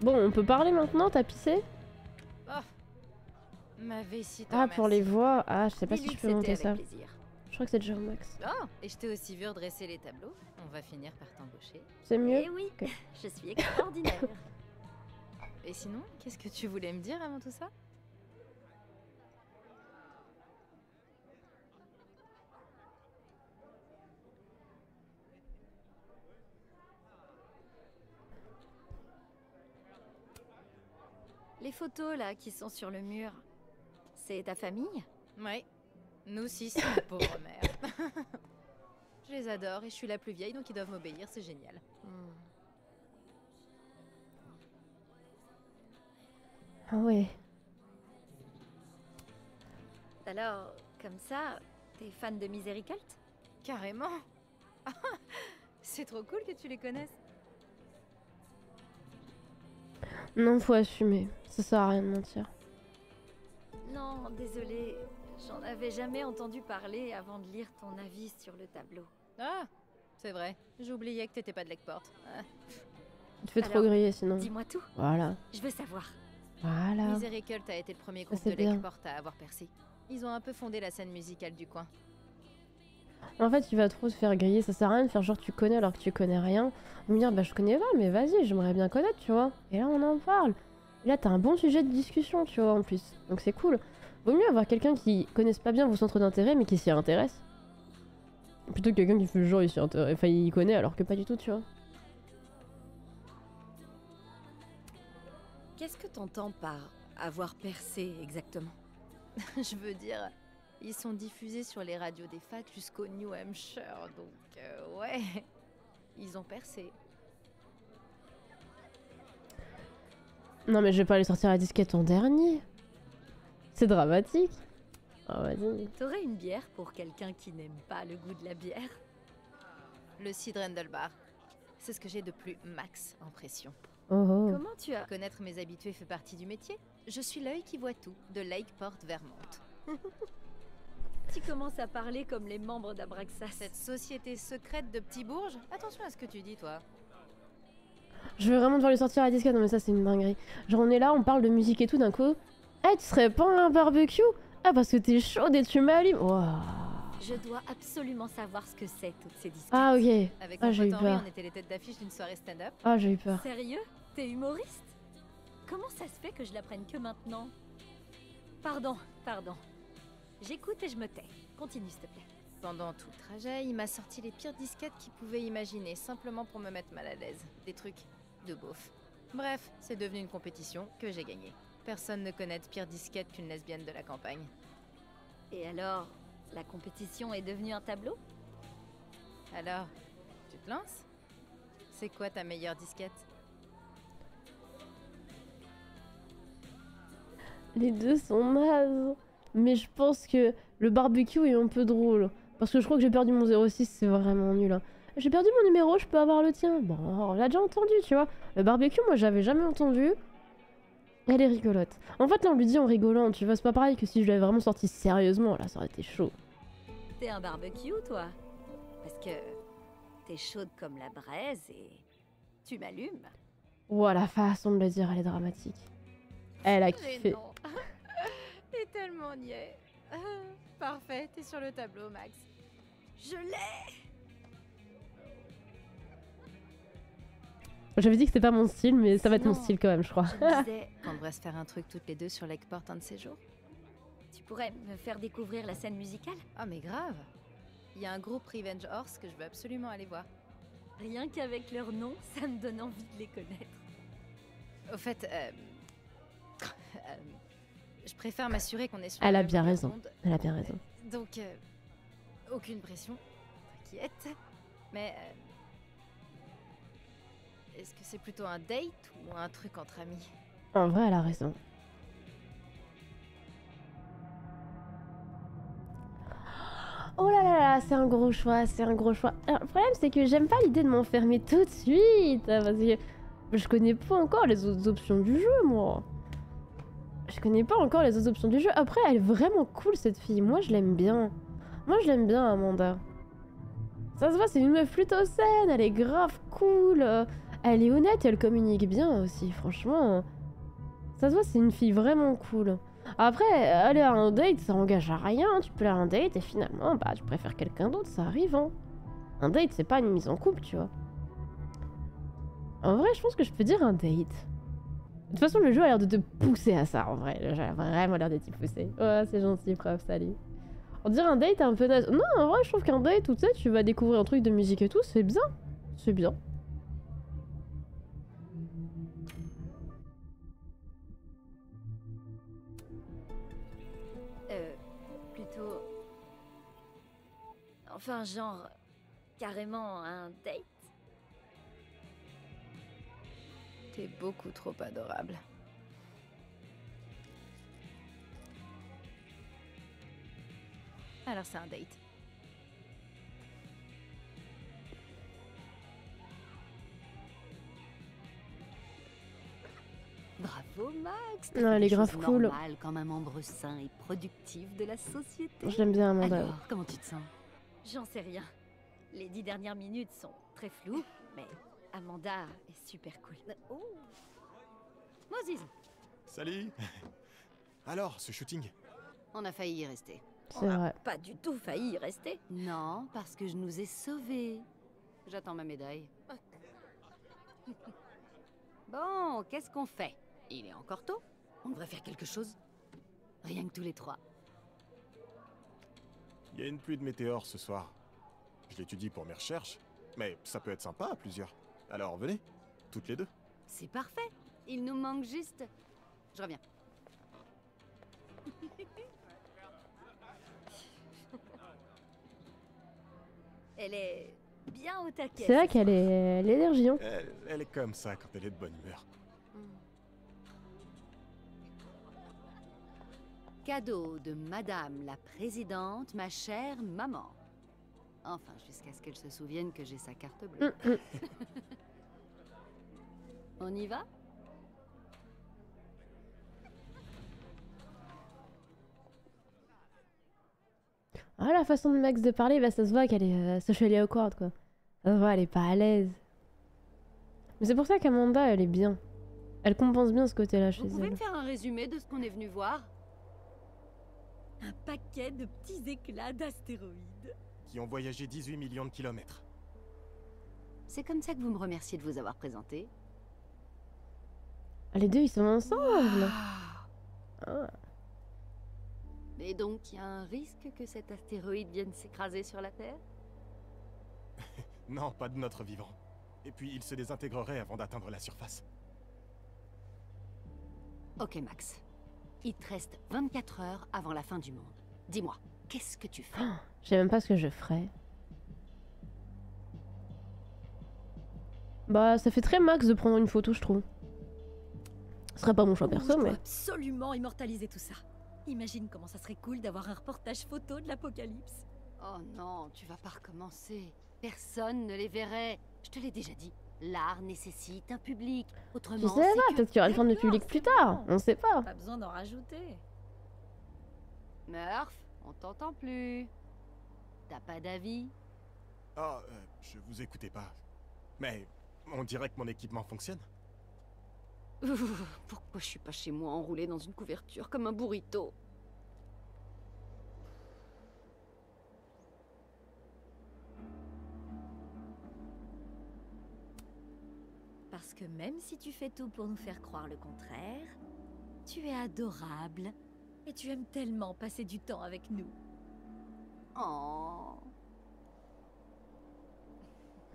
Bon, on peut parler maintenant, t'as pissé? Ma vessie, te Ah, pour les voix. Ah, je sais pas si je peux monter ça. Je crois que c'est déjà un max. Oh, et je t'ai aussi vu redresser les tableaux. On va finir par t'embaucher. C'est mieux? Eh oui, je suis extraordinaire. Et sinon, qu'est-ce que tu voulais me dire avant tout ça? Les photos là qui sont sur le mur, c'est ta famille? Ouais. Nous six, ma pauvre mère. je les adore et je suis la plus vieille, donc ils doivent m'obéir, c'est génial. Ah ouais. Alors, comme ça, t'es fan de Misericult Carrément C'est trop cool que tu les connaisses. Non, faut assumer. Ça sert à rien de mentir. Non, désolé, j'en avais jamais entendu parler avant de lire ton avis sur le tableau. Ah, c'est vrai. J'oubliais que t'étais pas de Lakeport. Ah. Tu fais trop griller sinon. Dis-moi tout, Voilà. je veux savoir. Voilà. Misericult a été le premier groupe de. Lakeport à avoir percé. Ils ont un peu fondé la scène musicale du coin. En fait, tu vas trop te faire griller. Ça sert à rien de faire genre tu connais alors que tu connais rien. Me dire bah je connais pas, mais vas-y, j'aimerais bien connaître, tu vois. Et là, on en parle. Et là, t'as un bon sujet de discussion, tu vois, en plus. Donc c'est cool. Vaut mieux avoir quelqu'un qui connaisse pas bien vos centres d'intérêt, mais qui s'y intéresse. Plutôt que quelqu'un qui fait le genre il s'y intéresse. Enfin, il connaît alors que pas du tout, tu vois. Qu'est-ce que t'entends par avoir percé exactement? Je veux dire, ils sont diffusés sur les radios des facs jusqu'au New Hampshire, donc euh, ouais, ils ont percé. Non, mais je vais pas aller sortir la disquette en dernier. C'est dramatique. Ah, vas-y. T'aurais une bière pour quelqu'un qui n'aime pas le goût de la bière? Le cidre Bar. C'est ce que j'ai de plus max en pression. Oh, oh. Comment tu as... Connaître mes habitués fait partie du métier. Je suis l'œil qui voit tout, de Lakeport Vermont. Tu commences à parler comme les membres d'Abraxas. Cette société secrète de petits bourges Attention à ce que tu dis, toi. Je veux vraiment devoir lui sortir la disquette, non mais ça c'est une dinguerie. Genre on est là, on parle de musique et tout d'un coup. Eh, tu serais pas un barbecue? Ah, parce que t'es chaude et tu m'allumes. Waouh. Je dois absolument savoir ce que c'est, toutes ces disquettes. Ah, ok. Avec Ah, mon j'ai eu peur. on était les têtes d'affiche d'une soirée stand-up. Ah, j'ai eu peur. Sérieux? T'es humoriste? Comment ça se fait que je l'apprenne que maintenant? Pardon, pardon. J'écoute et je me tais. Continue, s'il te plaît. Pendant tout le trajet, il m'a sorti les pires disquettes qu'il pouvait imaginer, simplement pour me mettre mal à l'aise. Des trucs de beauf. Bref, c'est devenu une compétition que j'ai gagnée. Personne ne connaît de pire disquette qu'une lesbienne de la campagne. Et alors, la compétition est devenue un tableau? Alors, tu te lances? C'est quoi ta meilleure disquette? Les deux sont nazes. Mais je pense que le barbecue est un peu drôle. Parce que je crois que j'ai perdu mon 06, c'est vraiment nul. hein. J'ai perdu mon numéro, je peux avoir le tien. Bon, on l'a déjà entendu, tu vois. Le barbecue, moi, j'avais jamais entendu. Elle est rigolote. En fait, là, on lui dit en rigolant, tu vois, c'est pas pareil que si je l'avais vraiment sorti sérieusement, là, ça aurait été chaud. T'es un barbecue, toi Parce que t'es chaude comme la braise et tu m'allumes. Ouah, la façon de le dire, elle est dramatique. Elle a kiffé. T'es tellement niais Parfait, t'es sur le tableau, Max. Je l'ai J'avais dit que c'était pas mon style, mais ça va être mon style quand même, je crois. Je me disais, On devrait se faire un truc toutes les deux sur Lakeport un de ces jours tu pourrais me faire découvrir la scène musicale? Ah mais grave Il y a un groupe Revenge Horse que je veux absolument aller voir. Rien qu'avec leur nom, ça me donne envie de les connaître. Au fait, euh, euh, je préfère m'assurer qu'on est sur Elle a bien raison. d'onde. Elle a bien raison. Donc, euh, aucune pression, t'inquiète. Mais euh, est-ce que c'est plutôt un date ou un truc entre amis? En vrai, elle a raison. Oh là là là, c'est un gros choix, c'est un gros choix. Alors, le problème, c'est que j'aime pas l'idée de m'enfermer tout de suite. Parce que je connais pas encore les autres options du jeu, moi. Je connais pas encore les autres options du jeu. Après, elle est vraiment cool, cette fille. Moi, je l'aime bien. Moi, je l'aime bien, Amanda. Ça se voit, c'est une meuf plutôt saine, elle est grave cool. Elle est honnête, elle communique bien aussi, franchement. Ça se voit, c'est une fille vraiment cool. Après, aller à un date, ça engage à rien. Tu peux aller à un date et finalement, bah, tu préfères quelqu'un d'autre, ça arrive, hein. Un date, c'est pas une mise en couple, tu vois. En vrai, je pense que je peux dire un date. De toute façon, le jeu a l'air de te pousser à ça, en vrai. Le jeu a vraiment l'air de t'y pousser. Ouais, c'est gentil, prof, salut. On dirait un date un peu naze. Non, en vrai, je trouve qu'un date où sais, tu vas découvrir un truc de musique et tout, c'est bien. C'est bien. Euh, plutôt... Enfin, genre, carrément un date T'es beaucoup trop adorable. Alors c'est un date. Bravo, Max. Fait elle est grave cool. comme un membre sain et productif de la société. Je l'aime bien, Amanda. Alors, comment tu te sens? J'en sais rien. Les dix dernières minutes sont très floues, mais Amanda est super cool. Oh Moses, Salut Alors, ce shooting? On a failli y rester. C'est vrai. Pas du tout failli y rester. Non, parce que je nous ai sauvés. J'attends ma médaille. Bon, qu'est-ce qu'on fait? Il est encore tôt. On devrait faire quelque chose. Rien que tous les trois. Il y a une pluie de météores ce soir. Je l'étudie pour mes recherches, mais ça peut être sympa à plusieurs. Alors venez, toutes les deux. C'est parfait. Il nous manque juste. Je reviens. Elle est bien au taquet. C'est vrai qu'elle est l'énergie, hein. Elle, elle est comme ça quand elle est de bonne humeur. Cadeau de Madame la Présidente, ma chère maman. Enfin, jusqu'à ce qu'elle se souvienne que j'ai sa carte bleue. Mm, mm. On y va? Ah, la façon de Max de parler, bah, ça se voit qu'elle est euh, socially awkward, quoi. Ça se voit, elle est pas à l'aise. Mais c'est pour ça qu'Amanda, elle est bien. Elle compense bien ce côté-là chez Vous pouvez elle. me faire un résumé de ce qu'on est venu voir? Un paquet de petits éclats d'astéroïdes. Qui ont voyagé 18 millions de kilomètres. C'est comme ça que vous me remerciez de vous avoir présenté. Ah, les deux, ils sont ensemble. Ah. Et donc, il y a un risque que cet astéroïde vienne s'écraser sur la Terre? Non, pas de notre vivant. Et puis il se désintégrerait avant d'atteindre la surface. Ok, Max. Il te reste 24 heures avant la fin du monde. Dis-moi, qu'est-ce que tu fais? Je sais même pas ce que je ferais. Bah, ça fait très Max de prendre une photo, je trouve. Ce serait pas mon choix Oh, perso, mais. absolument immortaliser tout ça. Imagine comment ça serait cool d'avoir un reportage photo de l'apocalypse. Oh non, tu vas pas recommencer. Personne ne les verrait. Je te l'ai déjà dit. L'art nécessite un public. Autrement, Je sais pas, peut-être qu'il y aura une forme de public plus tard. On sait pas. Pas besoin d'en rajouter. Murph, on t'entend plus. T'as pas d'avis? Ah, euh, je vous écoutais pas. Mais on dirait que mon équipement fonctionne. Pourquoi je suis pas chez moi enroulé dans une couverture comme un burrito? Parce que même si tu fais tout pour nous faire croire le contraire, tu es adorable. Et tu aimes tellement passer du temps avec nous. Oh.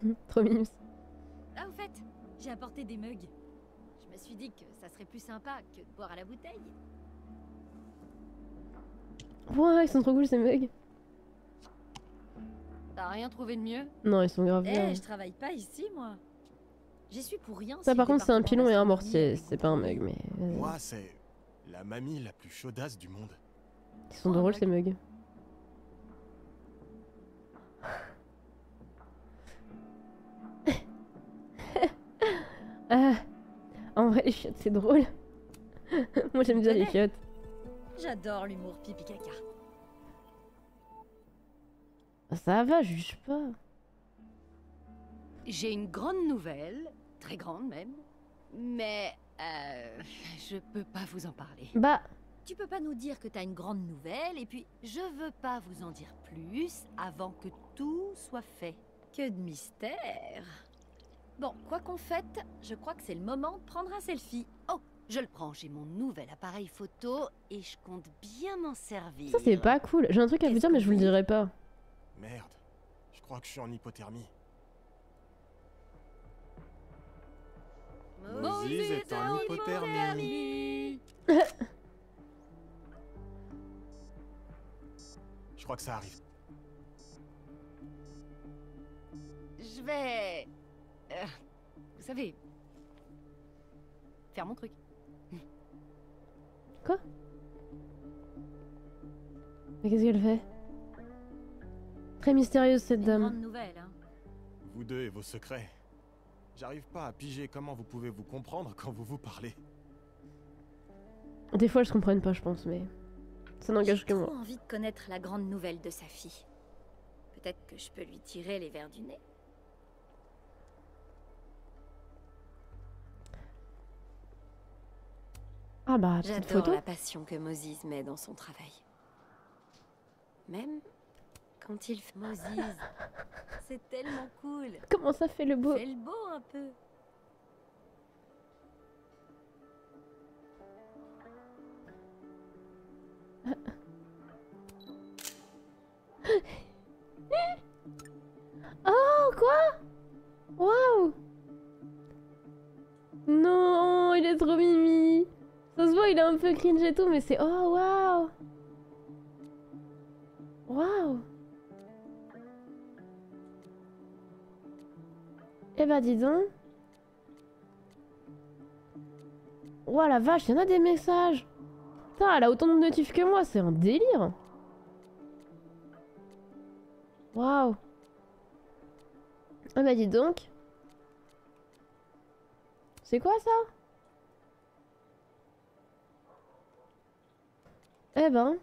Trop mignon. Ah, au fait, j'ai apporté des mugs. Je me suis dit que ça serait plus sympa que de boire à la bouteille. Ouais, ils sont trop cool ces mugs. T'as rien trouvé de mieux? Non, ils sont grave Eh, bien. je travaille pas ici, moi. J'y suis pour rien. Ça, si par contre, c'est un pilon et un mortier. C'est pas un mug, mais. Moi, c'est la mamie la plus chaudasse du monde. Ils sont drôles ces mugs. ah, en vrai, les chiottes, c'est drôle. Moi, j'aime bien les chiottes. J'adore l'humour pipi caca. Ça va, juge pas. J'ai une grande nouvelle, très grande même, mais euh, je peux pas vous en parler. Bah, Tu peux pas nous dire que t'as une grande nouvelle et puis Je veux pas vous en dire plus avant que tout soit fait. que de mystère. Bon, quoi qu'on fête, je crois que c'est le moment de prendre un selfie. Oh, je le prends, j'ai mon nouvel appareil photo et je compte bien m'en servir. ça c'est pas cool. J'ai un truc à vous dire, mais je vous le dirai pas. Merde. Je crois que je suis en hypothermie. Moses est en hypothermie. Je crois que ça arrive. Je vais... euh, vous savez... Faire mon truc. Mais qu'est-ce qu'elle fait? Très mystérieuse cette Une dame. grande nouvelle, hein. Vous deux et vos secrets. J'arrive pas à piger comment vous pouvez vous comprendre quand vous vous parlez? Des fois, je comprenne pas, je pense, mais ça n'engage que J'ai moi. trop envie de connaître la grande nouvelle de sa fille. Peut-être que je peux lui tirer les vers du nez. Ah bah, J'adore la passion que Moses met dans son travail. Même quand il fait Moses. C'est tellement cool. Comment ça fait le beau? Fais le beau un peu. Oh, quoi? Waouh Non, il est trop mimi. Ça se voit, il est un peu cringe et tout, mais c'est... Oh, waouh Waouh Eh bah, dis donc. Ouah, la vache, il y en a des messages. Putain, elle a autant de notifs que moi, c'est un délire. Waouh. Ah bah dis donc. C'est quoi ça? Eh ben.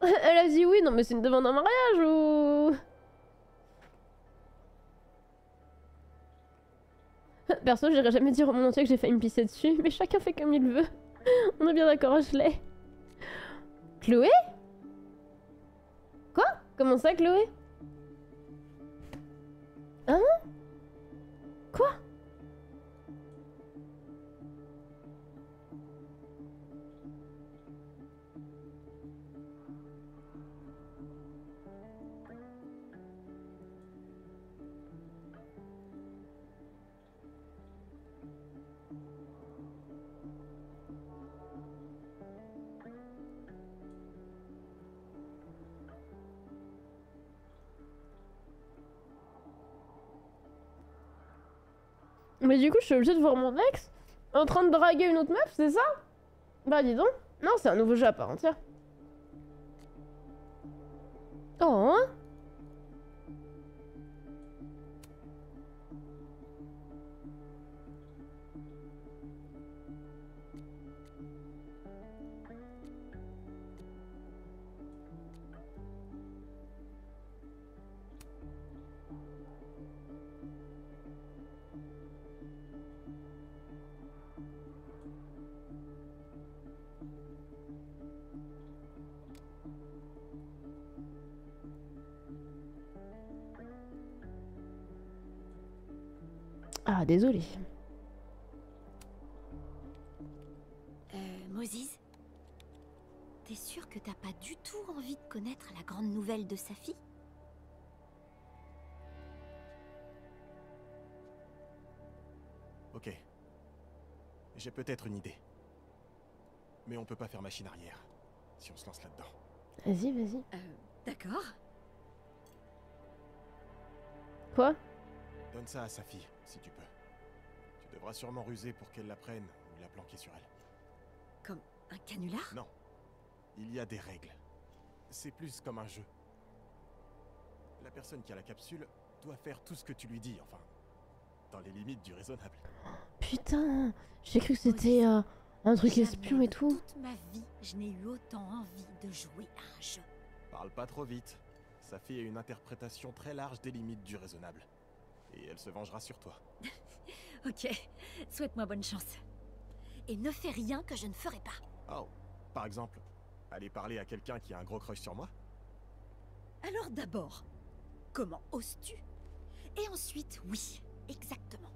Elle a dit oui, non mais c'est une demande en mariage ou... Perso, j'irai jamais dire au monde entier que j'ai failli me pisser dessus, mais chacun fait comme il veut. On est bien d'accord, je l'ai. Chloé? Quoi? Comment ça, Chloé? Hein? Quoi? Mais du coup, je suis obligée de voir mon ex en train de draguer une autre meuf, c'est ça? Bah dis donc. Non, c'est un nouveau jeu à part entière. Ah, désolé. Euh, Moses T'es sûr que t'as pas du tout envie de connaître la grande nouvelle de sa fille? Ok. J'ai peut-être une idée. Mais on peut pas faire machine arrière. Si on se lance là-dedans. Vas-y, vas-y. Euh, d'accord. Quoi? Donne ça à sa fille, si tu peux. Tu devras sûrement ruser pour qu'elle la prenne ou la planquer sur elle. Comme un canular? Non. Il y a des règles. C'est plus comme un jeu. La personne qui a la capsule doit faire tout ce que tu lui dis, enfin. Dans les limites du raisonnable. Putain, j'ai cru que c'était euh, un truc Jamais espion et tout. Toute ma vie, je n'ai eu autant envie de jouer à un jeu. Parle pas trop vite. sa fille a une interprétation très large des limites du raisonnable. Et elle se vengera sur toi. Ok, souhaite-moi bonne chance. Et ne fais rien que je ne ferai pas. Oh, par exemple, aller parler à quelqu'un qui a un gros crush sur moi? Alors d'abord, comment oses-tu? Et ensuite, oui, exactement.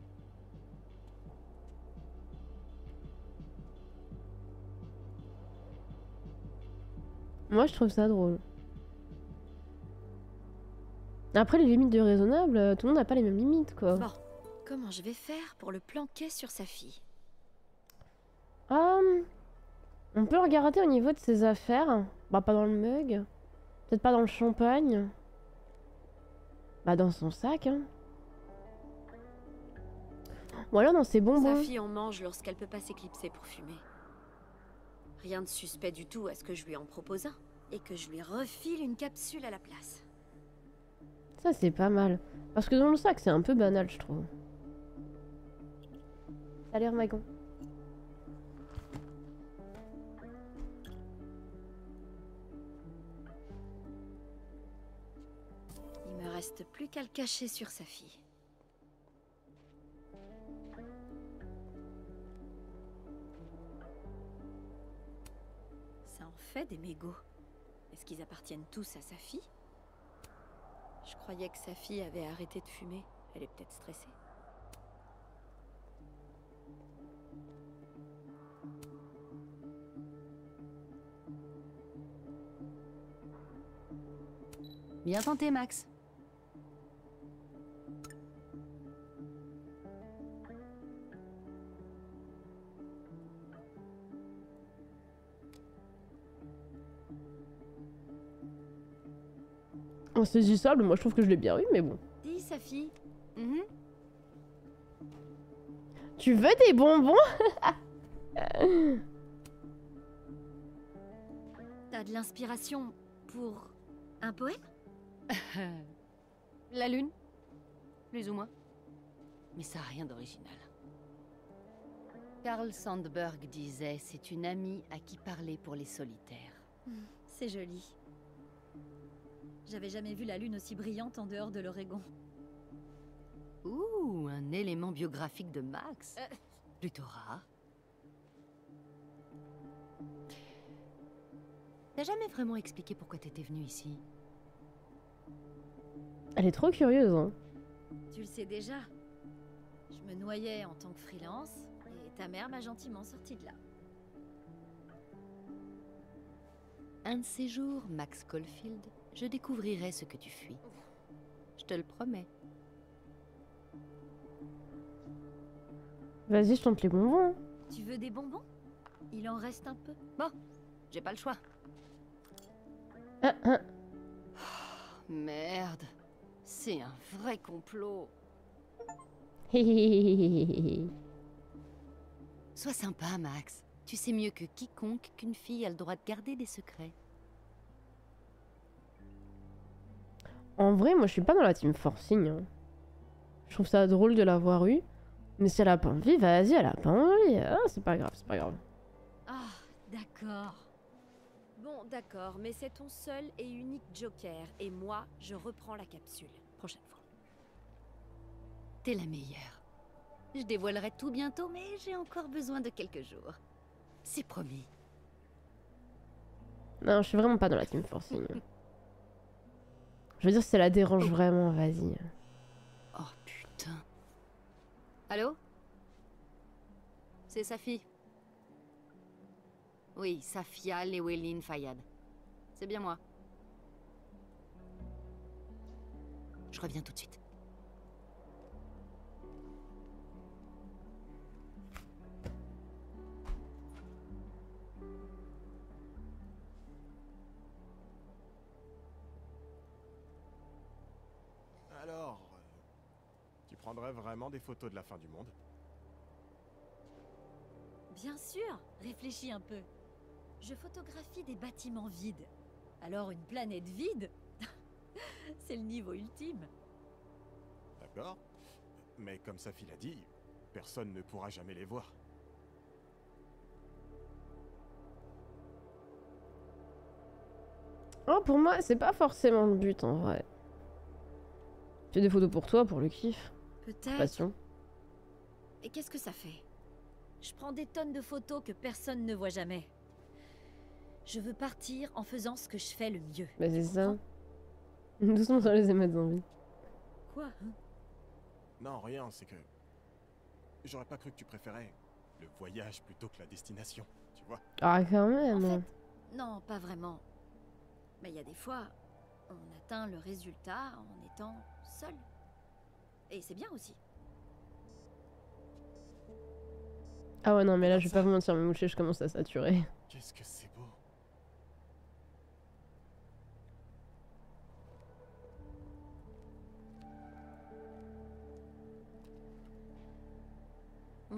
Moi, je trouve ça drôle. Après, les limites du raisonnable, euh, tout le monde n'a pas les mêmes limites, quoi. Bon, comment je vais faire pour le planquer sur sa fille Hum, on peut regarder au niveau de ses affaires. Bah, pas dans le mug. Peut-être pas dans le champagne. Bah, dans son sac, hein. Alors dans ses bonbons. Sa fille en mange lorsqu'elle peut pas s'éclipser pour fumer. Rien de suspect du tout à ce que je lui en propose un. Et que je lui refile une capsule à la place. Ça, c'est pas mal. Parce que dans le sac, c'est un peu banal, je trouve. Salut, Magon. Il me reste plus qu'à le cacher sur sa fille. Ça en fait des mégots. Est-ce qu'ils appartiennent tous à sa fille? Je croyais que sa fille avait arrêté de fumer. Elle est peut-être stressée. Bien tenté, Max. Insaisissable, moi je trouve que je l'ai bien eu, mais bon. Dis, sa fille. Mhm. Tu veux des bonbons? T'as de l'inspiration pour un poème? La lune Plus ou moins. Mais ça n'a rien d'original. Carl Sandburg disait c'est une amie à qui parler pour les solitaires. C'est joli. J'avais jamais vu la lune aussi brillante en dehors de l'Oregon. Ouh, un élément biographique de Max. Plutôt rare. T'as jamais vraiment expliqué pourquoi t'étais venu ici? Elle est trop curieuse, hein. Tu le sais déjà. Je me noyais en tant que freelance et ta mère m'a gentiment sorti de là. Un de ces jours, Max Caulfield, je découvrirai ce que tu fuis. Je te le promets. Vas-y, je tente les bonbons. hein. Tu veux des bonbons? Il en reste un peu. Bon, j'ai pas le choix. Ah, ah. Merde. C'est un vrai complot. Sois sympa, Max. Tu sais mieux que quiconque qu'une fille a le droit de garder des secrets. En vrai, moi je suis pas dans la team forcing. hein. Je trouve ça drôle de l'avoir eu. Mais si elle a pas envie, vas-y, elle a pas envie. Ah, c'est pas grave, c'est pas grave. Ah, d'accord. Bon, d'accord, mais c'est ton seul et unique joker, et moi, je reprends la capsule. Prochaine fois. T'es la meilleure. Je dévoilerai tout bientôt, mais j'ai encore besoin de quelques jours. C'est promis. Non, je suis vraiment pas dans la team forcing. Je veux dire, si ça la dérange vraiment, vas-y. Oh putain. Allô? C'est Safi. Oui, Safia Lewelyn Fayad. C'est bien moi. Reviens tout de suite. Alors, euh, tu prendrais vraiment des photos de la fin du monde? Bien sûr, réfléchis un peu. Je photographie des bâtiments vides. Alors une planète vide C'est le niveau ultime. D'accord Mais comme sa fille l'a dit, personne ne pourra jamais les voir. Oh, pour moi, c'est pas forcément le but en vrai. Tu fais des photos pour toi, pour le kiff. Peut-être. Passion. Et qu'est-ce que ça fait? Je prends des tonnes de photos que personne ne voit jamais. Je veux partir en faisant ce que je fais le mieux. Bah, c'est ça. Doucement sur les émeutes zombies. Quoi hein? Non, rien, c'est que. J'aurais pas cru que tu préférais le voyage plutôt que la destination, tu vois. Ah, quand En même. fait, non, pas vraiment. Mais il y a des fois, on atteint le résultat en étant seul. Et c'est bien aussi. Ah ouais, non, mais là, je vais pas vous mentir, mes mouchés, je commence à saturer. Qu'est-ce que c'est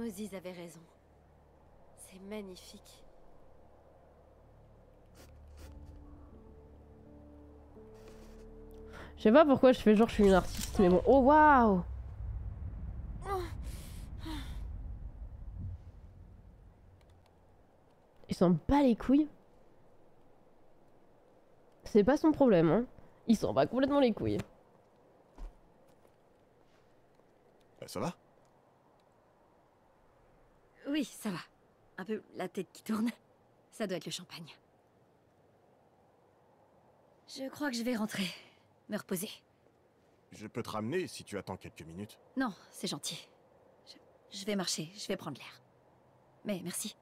Moses avait raison. C'est magnifique. Je sais pas pourquoi je fais genre je suis une artiste, mais bon. Oh waouh Il s'en bat les couilles. C'est pas son problème, hein. Il s'en bat complètement les couilles. Euh, ça va Oui, ça va. Un peu la tête qui tourne. Ça doit être le champagne. Je crois que je vais rentrer. Me reposer. Je peux te ramener si tu attends quelques minutes. Non, c'est gentil. Je, je vais marcher, je vais prendre l'air. Mais merci.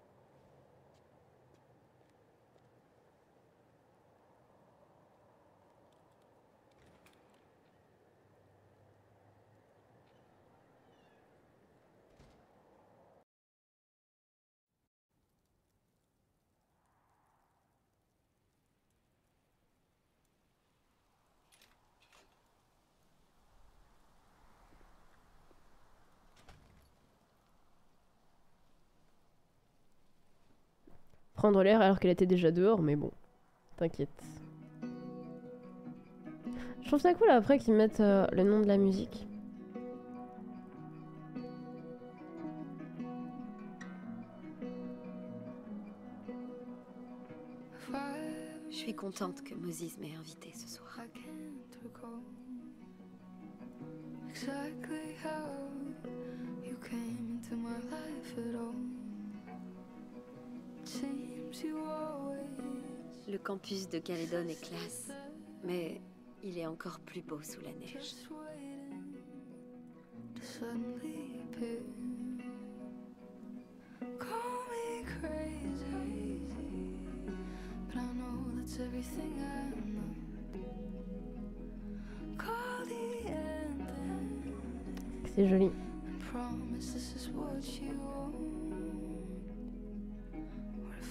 Prendre l'air alors qu'elle était déjà dehors, mais bon. T'inquiète. Je trouve ça cool après qu'ils mettent euh, le nom de la musique. Je suis contente que Moses m'ait invitée ce soir. Exactly Le campus de Calédon est classe, mais il est encore plus beau sous la neige. just waiting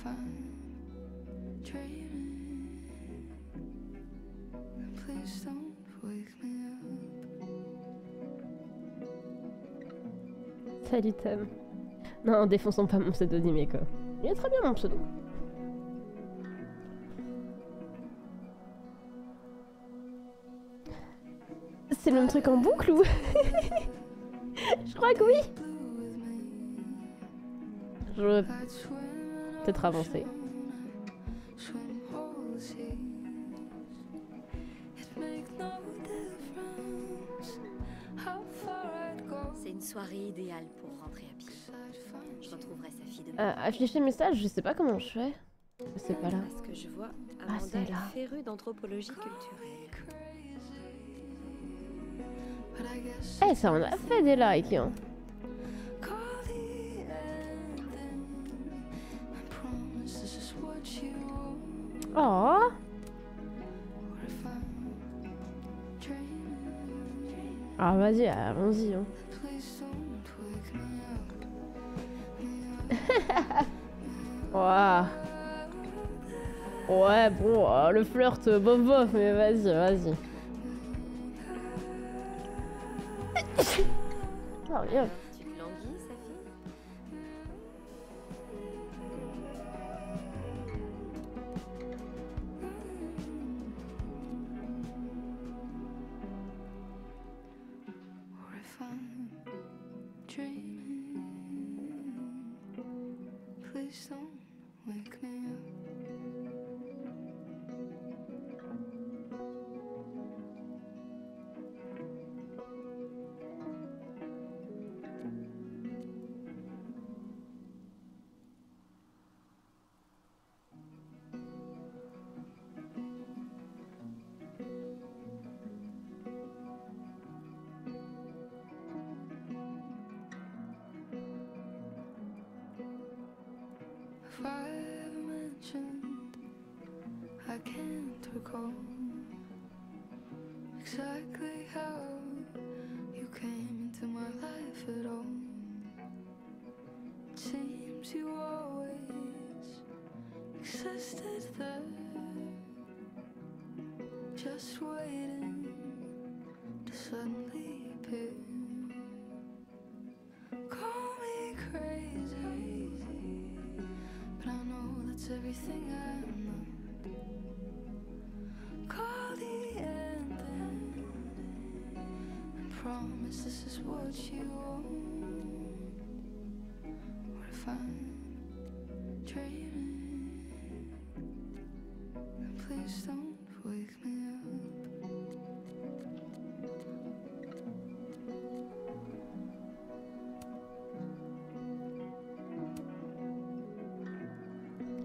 if I'm dreaming? Please don't wake me up. Salut Tom. Non, défonçons pas mon pseudonyme, quoi. Il est très bien mon pseudo. C'est le même truc en boucle ou? Je crois que oui. J'aurais peut-être go. C'est une soirée idéale pour rentrer à pied. Je retrouverai sa fille demain. Euh, afficher message, je sais pas comment je fais. C'est pas là. Parce que je vois Ah, c'est là. d'anthropologie culturelle. Eh, ça en a fait des likes, hein. Dreaming? Ah, vas-y, allons-y. Ouais, bon, le flirt, bof bof, mais vas-y, vas-y. Oh. Me.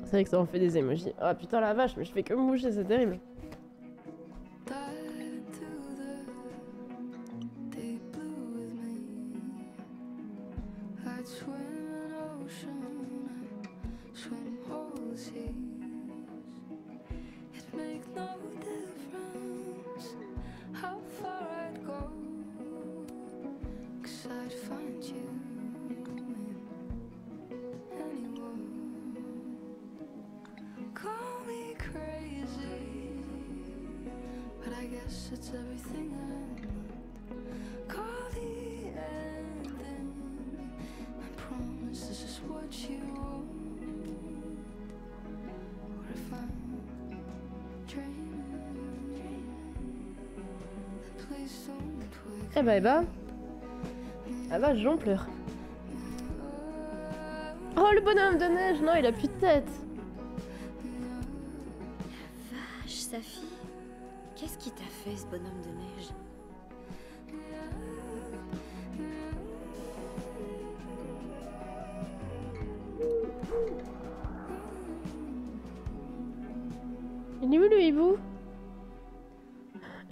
C'est vrai que ça en fait des emojis. Ah putain la vache, mais je fais que bouger, c'est terrible. Eh bah. Ah bah, j'en pleure. Oh, le bonhomme de neige Non, il a plus de tête Vache, Safi. Qu'est-ce qui t'a fait, ce bonhomme de neige?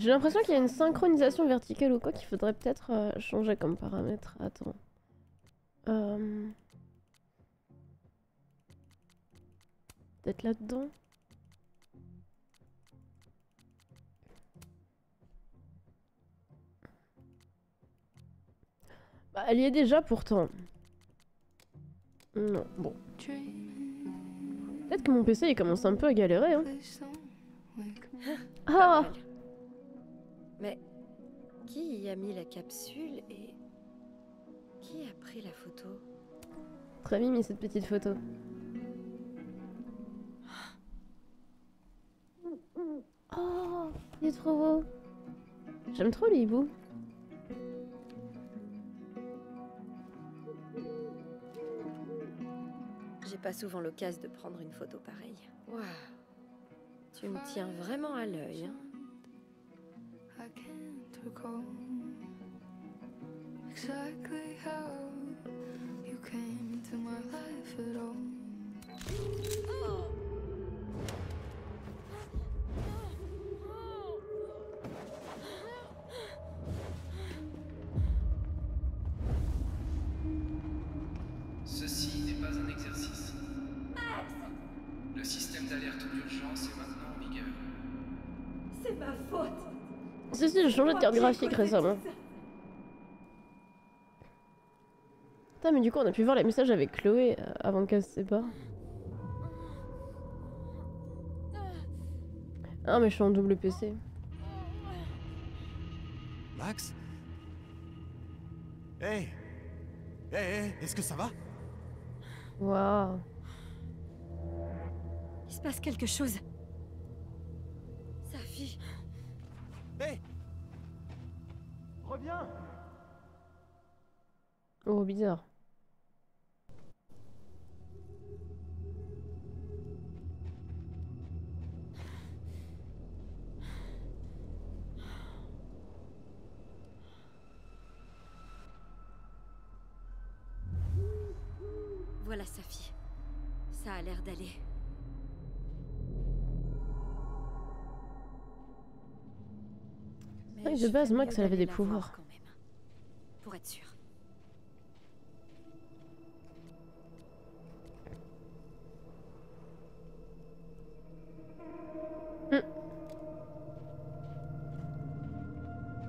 J'ai l'impression qu'il y a une synchronisation verticale ou quoi qu'il faudrait peut-être euh, changer comme paramètre. Attends. Euh... Peut-être là-dedans Bah, elle y est déjà pourtant. Non, bon. Peut-être que mon PC il commence un peu à galérer. Hein. Ah Mais qui y a mis la capsule et qui a pris la photo Très mimi cette petite photo. Oh, il est trop beau. J'aime trop les hiboux. J'ai pas souvent l'occasion de prendre une photo pareille. Waouh Tu me tiens vraiment à l'œil. hein. Exactly how you came into my life at all. Ceci n'est pas un exercice. Le système d'alerte d'urgence est maintenant en vigueur. C'est ma faute Si, si, j'ai changé de carte graphique récemment. Putain, mais du coup, on a pu voir les messages avec Chloé euh, avant qu'elle se sépare. Ah, mais je suis en double PC. Max? Hey Hey, hey, est-ce que ça va? Waouh. Il se passe quelque chose. Hey Reviens Oh, bizarre. Voilà Safi. Ça a l'air d'aller. De base, Max, elle avait des pouvoirs. Pour être sûr. Hmm.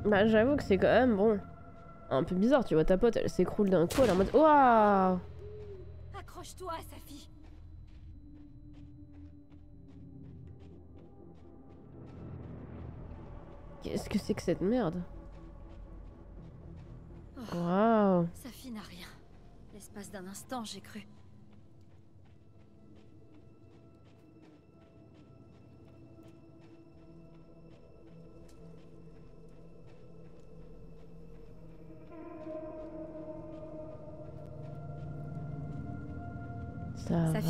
Bah, j'avoue que c'est quand même bon. Un peu bizarre, tu vois, ta pote, elle s'écroule d'un coup, elle est en mode. Waouh! Accroche-toi sa fille! Qu'est-ce que c'est que cette merde Oh, Waouh Safi n'a rien. L'espace d'un instant, j'ai cru. Ça Safi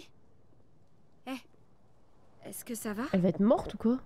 va Elle va être morte ou quoi?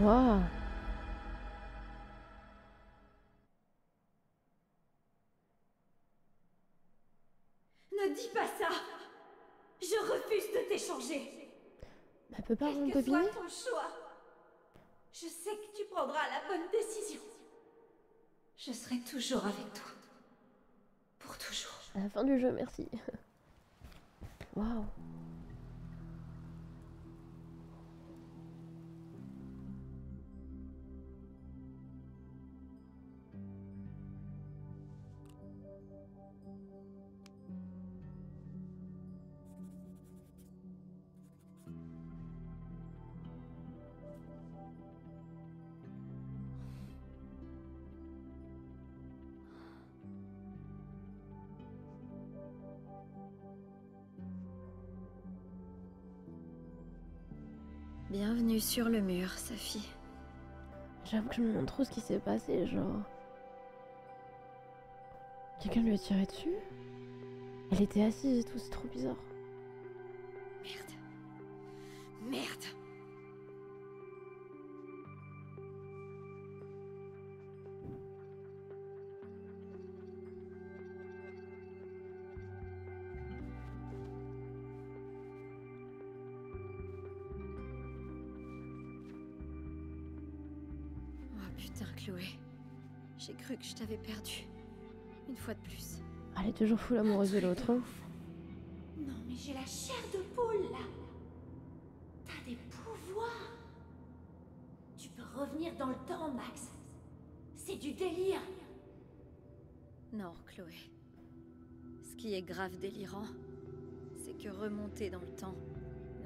Ne dis pas ça Je refuse de t'échanger Elle peut pas Quel que soit bobiner ton choix, je sais que tu prendras la bonne décision. Je serai toujours avec toi. Pour toujours. À la fin du jeu, merci. Waouh Sur le mur, Safi. J'avoue que je me demande trop ce qui s'est passé, genre. Quelqu'un lui a tiré dessus? Elle était assise et tout, c'est trop bizarre. Merde. Merde. Je t'avais perdu. Une fois de plus. Elle est toujours full amoureuse de l'autre. hein. Non, mais j'ai la chair de poule là. T'as des pouvoirs. Tu peux revenir dans le temps, Max. C'est du délire. Non, Chloé. Ce qui est grave délirant, c'est que remonter dans le temps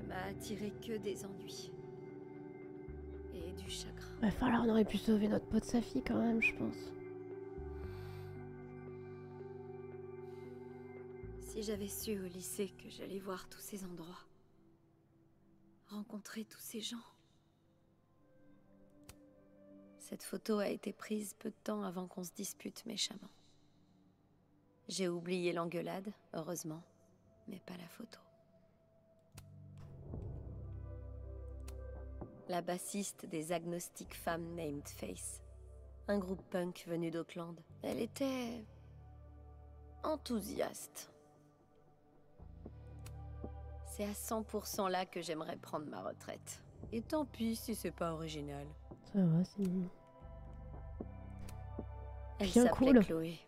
ne m'a attiré que des ennuis. Et du chagrin. Ouais, Enfin là, on aurait pu sauver notre pote sa fille quand même, je pense. J'avais su au lycée que j'allais voir tous ces endroits, rencontrer tous ces gens. Cette photo a été prise peu de temps avant qu'on se dispute méchamment. J'ai oublié l'engueulade, heureusement, mais pas la photo. La bassiste des Agnostic Femmes Named Face. Un groupe punk venu d'Auckland. Elle était... enthousiaste. C'est à 100% là que j'aimerais prendre ma retraite. Et tant pis si c'est pas original. Ça va, c'est mignon. Elle Bien s'appelait cool. Chloé.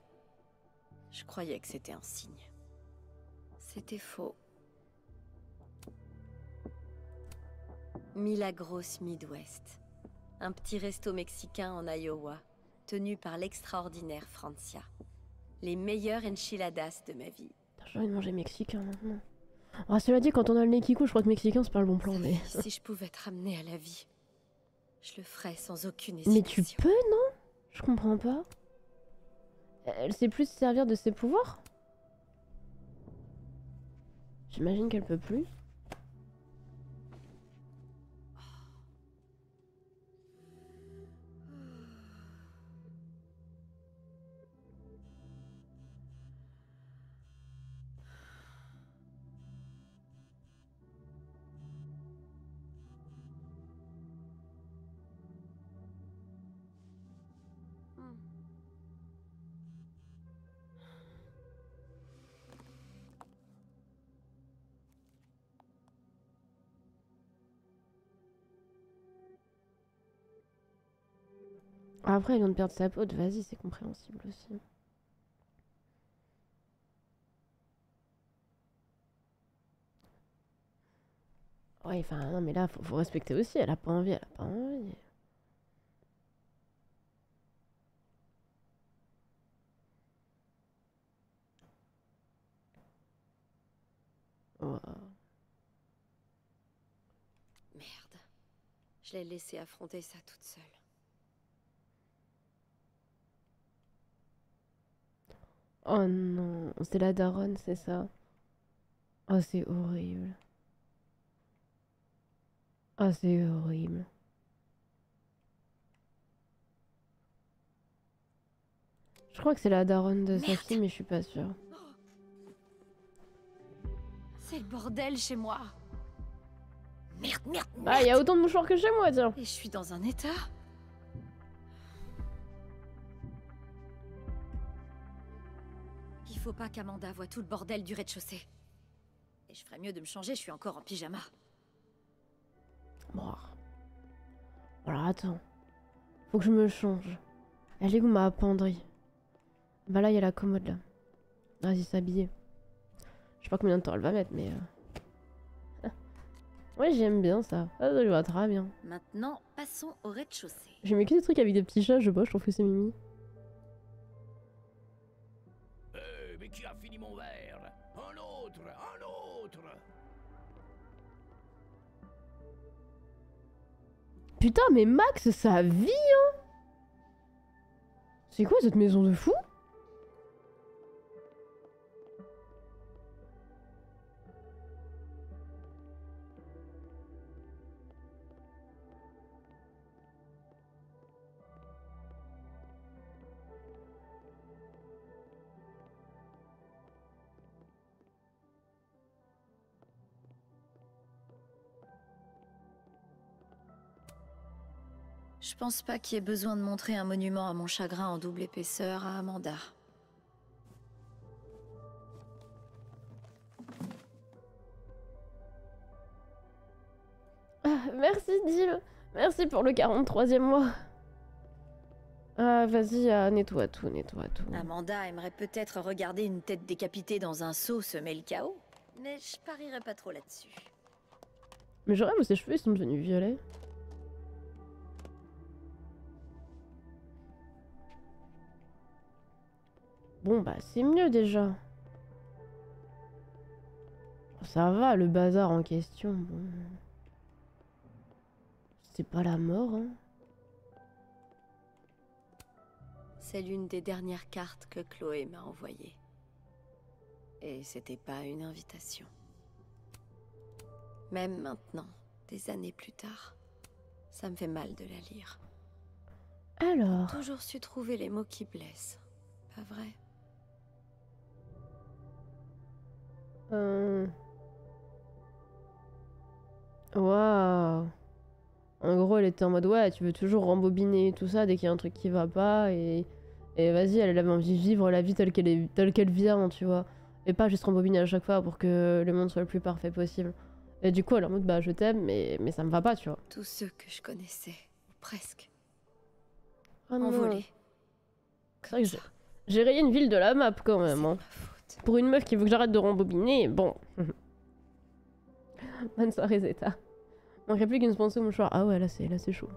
Je croyais que c'était un signe. C'était faux. Milagros Midwest. Un petit resto mexicain en Iowa, tenu par l'extraordinaire Francia. Les meilleures enchiladas de ma vie. J'ai envie de manger mexicain maintenant. Ah, cela dit, quand on a le nez qui coule, je crois que mexicain c'est pas le bon plan, mais. Si je pouvais te ramener à la vie, je le ferais sans aucune hésitation. Mais tu peux, non? Je comprends pas. Elle sait plus se servir de ses pouvoirs? J'imagine qu'elle peut plus. Après, elle vient de perdre sa peau, vas-y, c'est compréhensible aussi. Ouais, enfin, non, mais là, faut, faut respecter aussi. Elle a pas envie, elle a pas envie. Merde. Je l'ai laissé affronter ça toute seule. Oh non, c'est la daronne, c'est ça. Oh, c'est horrible. Oh, c'est horrible. Je crois que c'est la daronne de sa fille, mais je suis pas sûre. C'est le bordel chez moi. Merde, merde, merde. Ah, il y a autant de mouchoirs que chez moi, tiens. Et je suis dans un état. Faut pas qu'Amanda voit tout le bordel du rez-de-chaussée. Et je ferais mieux de me changer, je suis encore en pyjama. Bon. Alors attends. Faut que je me change. Elle est où ma penderie? Bah là, il y a la commode là. Vas-y, s'habiller. Je sais pas combien de temps elle va mettre, mais. euh, ouais, j'aime bien ça. Ah, ça lui va très bien. Maintenant, passons au rez-de-chaussée. J'ai mis que des trucs avec des petits chats, je sais pas, je trouve que c'est mimi. Putain, mais Max, ça vit, hein. C'est quoi cette maison de fou? Je pense pas qu'il y ait besoin de montrer un monument à mon chagrin en double épaisseur à Amanda. Ah, merci, Jill. Merci pour le 43e mois. Ah, vas-y, ah, nettoie tout, nettoie tout. Amanda aimerait peut-être regarder une tête décapitée dans un seau semer le chaos, mais je parierais pas trop là-dessus. Mais je rêve, ses cheveux ils sont devenus violets. Bon, bah, c'est mieux déjà. Ça va, le bazar en question, bon. C'est pas la mort, hein. C'est l'une des dernières cartes que Chloé m'a envoyées. Et c'était pas une invitation. Même maintenant, des années plus tard, ça me fait mal de la lire. Alors? Toujours su trouver les mots qui blessent, pas vrai? Euh... Waouh. En gros, elle était en mode ouais, tu veux toujours rembobiner tout ça dès qu'il y a un truc qui va pas et et vas-y, elle avait envie de vivre la vie telle qu'elle est telle qu'elle vient, tu vois, et pas juste rembobiner à chaque fois pour que le monde soit le plus parfait possible. Et du coup, elle est en mode bah je t'aime, mais, mais ça me va pas, tu vois. Tous ceux que je connaissais, ou presque, Ah non. envolés. C'est vrai que j'ai- rayé une ville de la map quand même. hein. Pour une meuf qui veut que j'arrête de rembobiner, bon. Bonne soirée Zeta. Manquerait plus qu'une sponsor mouchoir. Ah ouais, là c'est chaud.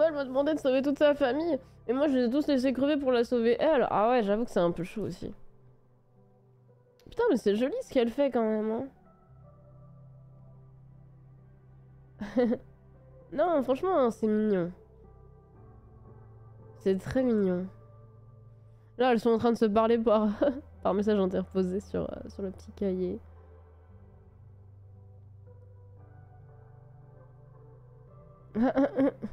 Elle m'a demandé de sauver toute sa famille. Et moi, je les ai tous laissés crever pour la sauver elle. Ah ouais, j'avoue que c'est un peu chaud aussi. Putain, mais c'est joli ce qu'elle fait quand même. hein. non, franchement, c'est mignon. C'est très mignon. Là, elles sont en train de se parler par, par message interposé sur, euh, sur le petit cahier.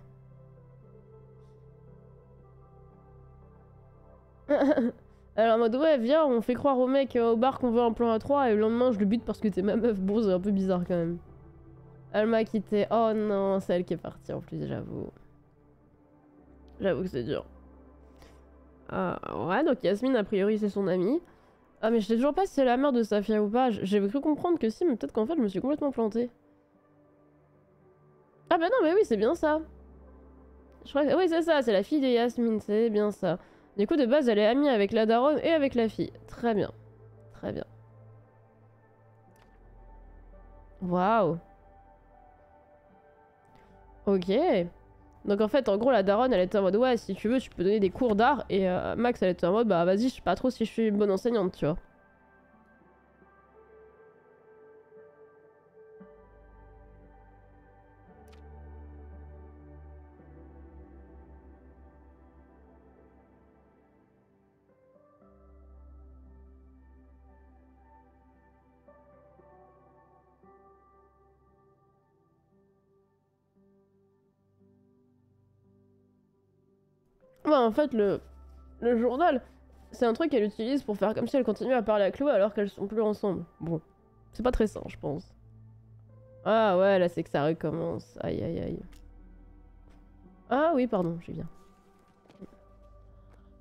Alors en mode ouais viens on fait croire au mec euh, au bar qu'on veut un plan à 3 et le lendemain je le bute parce que t'es ma meuf bon c'est un peu bizarre quand même. Elle m'a quitté. Oh non c'est elle qui est partie en plus j'avoue. J'avoue que c'est dur. Ah ouais donc Yasmine a priori c'est son amie. Ah mais je sais toujours pas si c'est la mère de Safia ou pas. J- J'avais cru comprendre que si mais peut-être qu'en fait je me suis complètement plantée. Ah bah non mais oui c'est bien ça. Je crois que... Oui c'est ça c'est la fille de Yasmine c'est bien ça. Du coup, de base, elle est amie avec la daronne et avec la fille. Très bien. Très bien. Waouh. Ok. Donc en fait, en gros, la daronne, elle était en mode ouais, si tu veux, tu peux donner des cours d'art. Et euh, Max, elle était en mode bah vas-y, je sais pas trop si je suis une bonne enseignante, tu vois. En fait, le, journal, c'est un truc qu'elle utilise pour faire comme si elle continue à parler à Chloé alors qu'elles sont plus ensemble. Bon, c'est pas très sain, je pense. Ah ouais, là c'est que ça recommence. Aïe aïe aïe. Ah oui, pardon, je viens.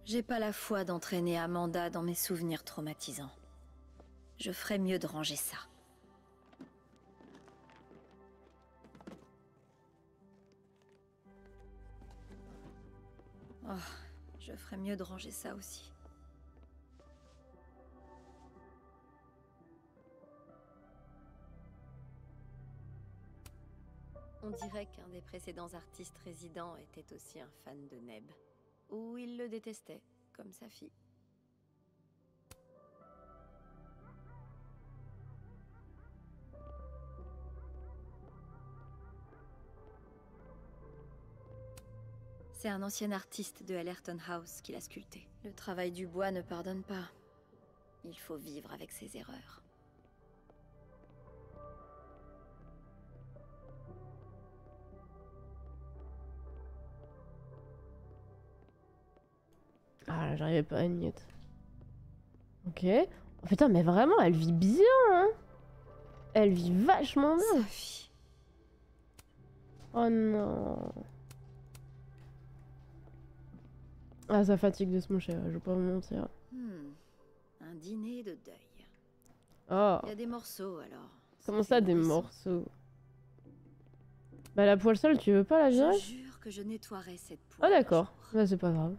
J'ai pas la foi d'entraîner Amanda dans mes souvenirs traumatisants. Je ferais mieux de ranger ça. Oh, je ferais mieux de ranger ça aussi. On dirait qu'un des précédents artistes résidents était aussi un fan de Neb. Ou il le détestait, comme sa fille. C'est un ancien artiste de Ellerton House qui l'a sculpté. Le travail du bois ne pardonne pas. Il faut vivre avec ses erreurs. Ah là, j'arrivais pas à une minute. Ok. Oh, putain, mais vraiment, elle vit bien, hein Elle vit vachement bien. Oh non. Ah, ça fatigue de se moucher, je vais pas vous mentir. Hmm, Un dîner de deuil. Oh. Il y a des morceaux alors. Comment ça, des morceaux? Bah, la poêle seule, tu veux pas la virer? Je jure que je nettoierai cette poêle. Ah, d'accord. Bah, c'est pas grave.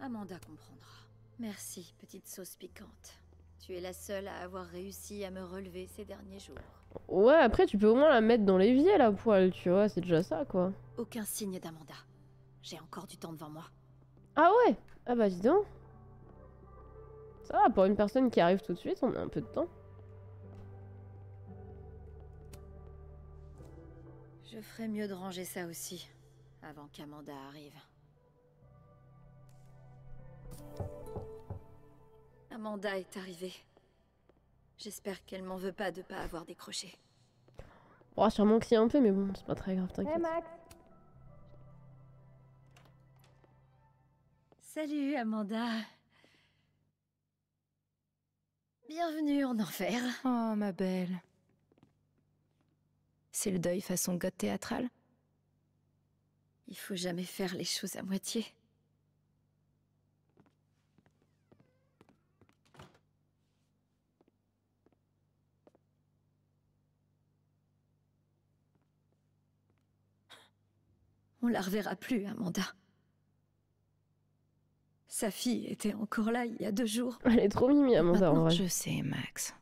Amanda comprendra. Merci, petite sauce piquante. Tu es la seule à avoir réussi à me relever ces derniers jours. Ouais, après, tu peux au moins la mettre dans l'évier, la poêle, tu vois, c'est déjà ça, quoi. Aucun signe d'Amanda. J'ai encore du temps devant moi. Ah ouais? Ah bah, dis donc. Ça va, pour une personne qui arrive tout de suite, on a un peu de temps. Je ferais mieux de ranger ça aussi, avant qu'Amanda arrive. Amanda est arrivée. J'espère qu'elle m'en veut pas de pas avoir décroché. Oh, sûrement que si un peu, mais bon, c'est pas très grave, t'inquiète. Max Salut Amanda. Bienvenue en enfer. Oh, ma belle. C'est le deuil façon god théâtral Il faut jamais faire les choses à moitié. On la reverra plus, Amanda. Sa fille était encore là il y a deux jours. Elle est trop mimi, Amanda, en Maintenant, vrai. Je sais, Max.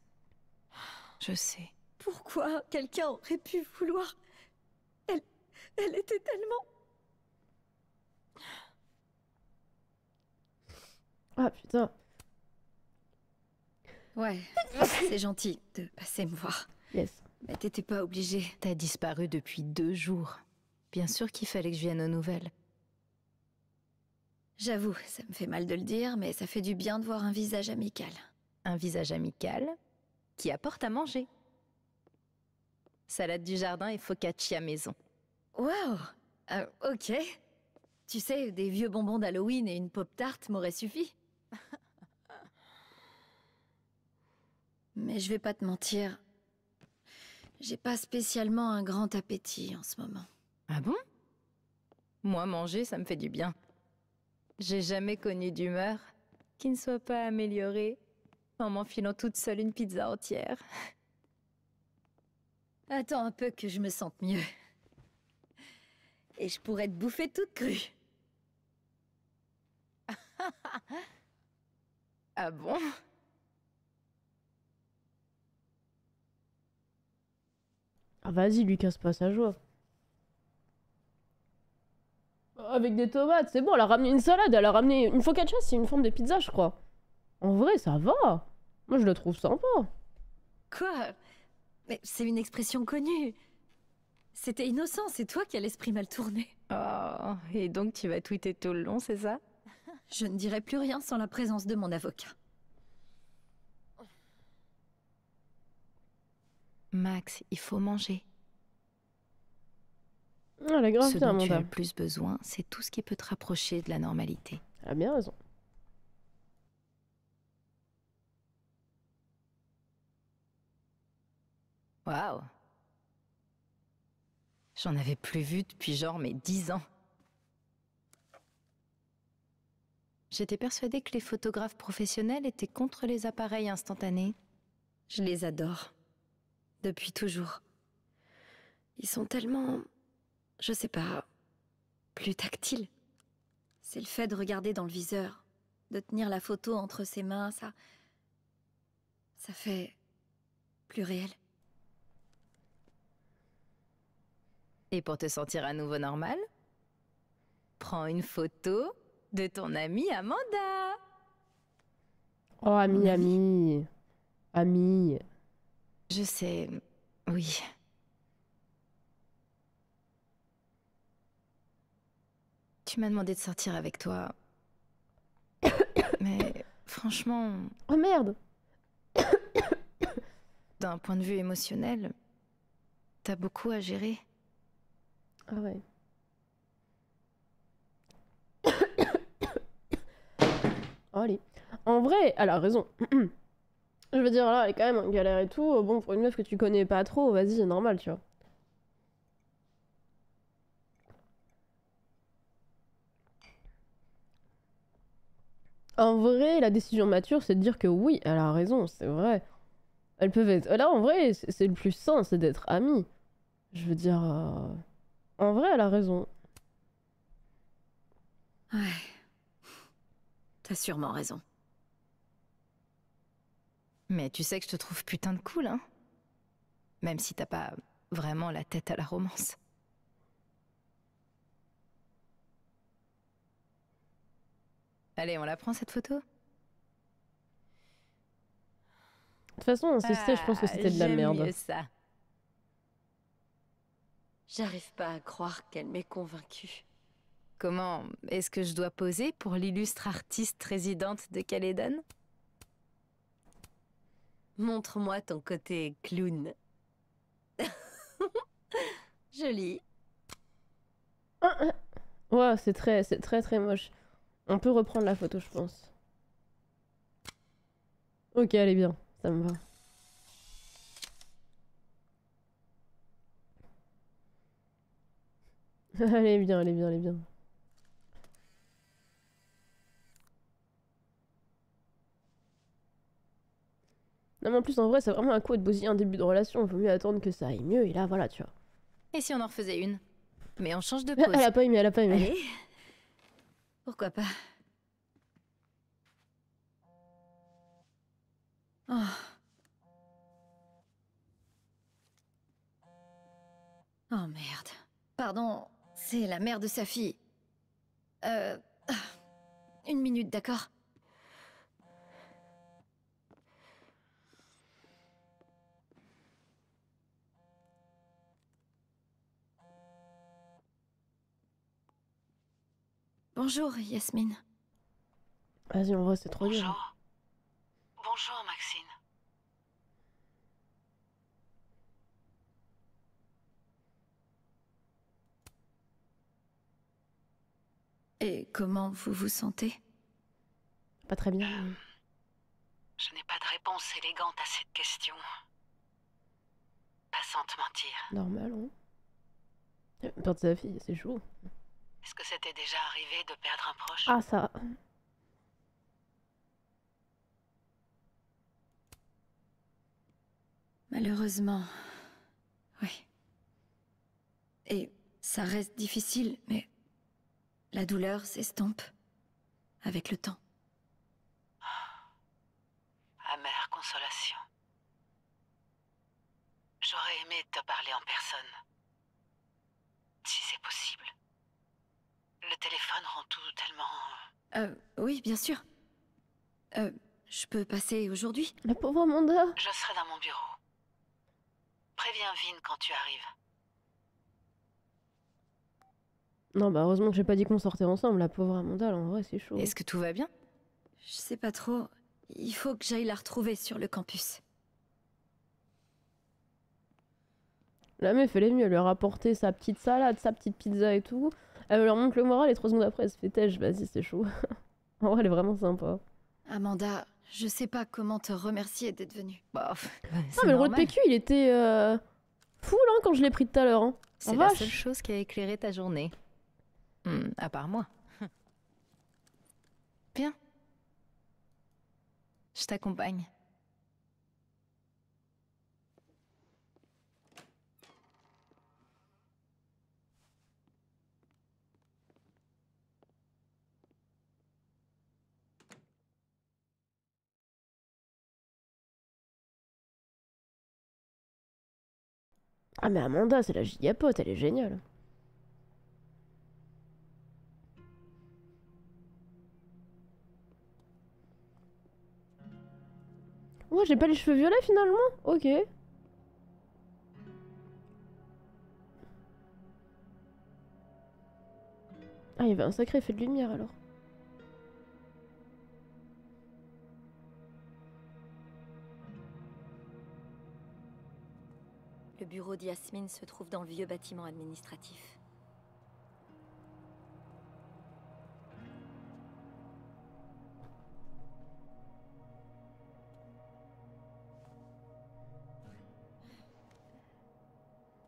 Je sais. Pourquoi quelqu'un aurait pu vouloir? Elle, elle était tellement. Ah putain. Ouais, c'est gentil de passer me voir. Yes. Mais t'étais pas obligée. T'as disparu depuis deux jours. Bien sûr qu'il fallait que je vienne aux nouvelles. J'avoue, ça me fait mal de le dire, mais ça fait du bien de voir un visage amical. Un visage amical qui apporte à manger. Salade du jardin et focaccia maison. Waouh Euh, Ok. Tu sais, des vieux bonbons d'Halloween et une pop-tarte m'auraient suffi. Mais je vais pas te mentir. J'ai pas spécialement un grand appétit en ce moment. Ah bon? Moi, manger, ça me fait du bien. J'ai jamais connu d'humeur qui ne soit pas améliorée en m'enfilant toute seule une pizza entière. Attends un peu que je me sente mieux. Et je pourrais te bouffer toute crue. Ah bon? Ah vas-y, lui casse pas sa joie. Avec des tomates, c'est bon, elle a ramené une salade, elle a ramené une focaccia, c'est une forme de pizza, je crois. En vrai, ça va. Moi, je le trouve sympa. Quoi? Mais c'est une expression connue. C'était innocent, c'est toi qui as l'esprit mal tourné. Oh, et donc tu vas tweeter tout le long, c'est ça? Je ne dirai plus rien sans la présence de mon avocat. Max, il faut manger. Ah, Elle a grave Ce bien, dont tu as Amanda. le plus besoin, c'est tout ce qui peut te rapprocher de la normalité. Elle a bien raison. Waouh J'en avais plus vu depuis genre mes dix ans. J'étais persuadée que les photographes professionnels étaient contre les appareils instantanés. Je les adore. Depuis toujours. Ils sont tellement... Je sais pas... plus tactiles. C'est le fait de regarder dans le viseur, de tenir la photo entre ses mains, ça... Ça fait... plus réel. Et pour te sentir à nouveau normal, prends une photo de ton amie Amanda. Oh, ami, ami. Ami. Je sais, oui. Tu m'as demandé de sortir avec toi. Mais franchement, Oh merde d'un point de vue émotionnel, t'as beaucoup à gérer. Ah ouais. Allez. En vrai, elle a raison. Je veux dire, là, elle est quand même en galère et tout. Bon, pour une meuf que tu connais pas trop, vas-y, c'est normal, tu vois. En vrai, la décision mature, c'est de dire que oui, elle a raison, c'est vrai. Elles peuvent être. Là, en vrai, c'est le plus sain, c'est d'être amies. Je veux dire. euh, En vrai, elle a raison. Ouais. T'as sûrement raison. Mais tu sais que je te trouve putain de cool, hein Même si t'as pas vraiment la tête à la romance. Allez, on la prend cette photo? De toute façon, insister, je pense que c'était de la Ah, merde. mieux ça. J'arrive pas à croire qu'elle m'ait convaincue. Comment est-ce que je dois poser pour l'illustre artiste résidente de Calédon Montre-moi ton côté clown. Joli. Ouais, c'est très, c'est très très moche. On peut reprendre la photo, je pense. Ok, elle est bien, ça me va. elle est bien, elle est bien, elle est bien. Non mais en plus en vrai c'est vraiment un coup de bousiller un début de relation, il vaut mieux attendre que ça aille mieux et là voilà tu vois. Et si on en refaisait une? Mais on change de Elle pose. a pas aimé, elle a pas aimé. Allez. Pourquoi pas? Oh. Oh merde. Pardon, c'est la mère de sa fille. Euh... Une minute, d'accord? Bonjour, Yasmine. Vas-y en vrai c'est trop dur. Bonjour. Bonjour, Maxine. Et comment vous vous sentez? Pas très bien. mais- Je n'ai pas de réponse élégante à cette question. Pas sans te mentir. Normal, hein. Perdre sa fille, c'est chaud. Est-ce que c'était déjà arrivé de perdre un proche? Ah ça. Malheureusement, oui. Et ça reste difficile, mais la douleur s'estompe avec le temps. Amère consolation. J'aurais aimé te parler en personne. Si c'est possible. Le téléphone rend tout tellement... Euh, oui, bien sûr. Euh, je peux passer aujourd'hui? La pauvre Amanda. Je serai dans mon bureau. Préviens Vin quand tu arrives. Non bah heureusement que j'ai pas dit qu'on sortait ensemble, la pauvre Amanda, là, en vrai c'est chaud. Est-ce que tout va bien? Je sais pas trop. Il faut que j'aille la retrouver sur le campus. La meuf elle est mieux, elle lui a rapporté sa petite salade, sa petite pizza et tout. Elle leur montre le moral et trois secondes après elle se fait têche, vas-y c'est chaud. en vrai elle est vraiment sympa. Amanda, je sais pas comment te remercier d'être venue. Ah mais le rôle de PQ il était euh, full hein, quand je l'ai pris tout à l'heure. Hein. C'est la vache. seule chose qui a éclairé ta journée. Hmm, à part moi. Bien. Je t'accompagne. Ah mais Amanda c'est la gigapote, elle est géniale. Ouais j'ai pas les cheveux violets finalement Ok. Ah il y avait un sacré effet de lumière alors. Bureau d'Yasmine se trouve dans le vieux bâtiment administratif.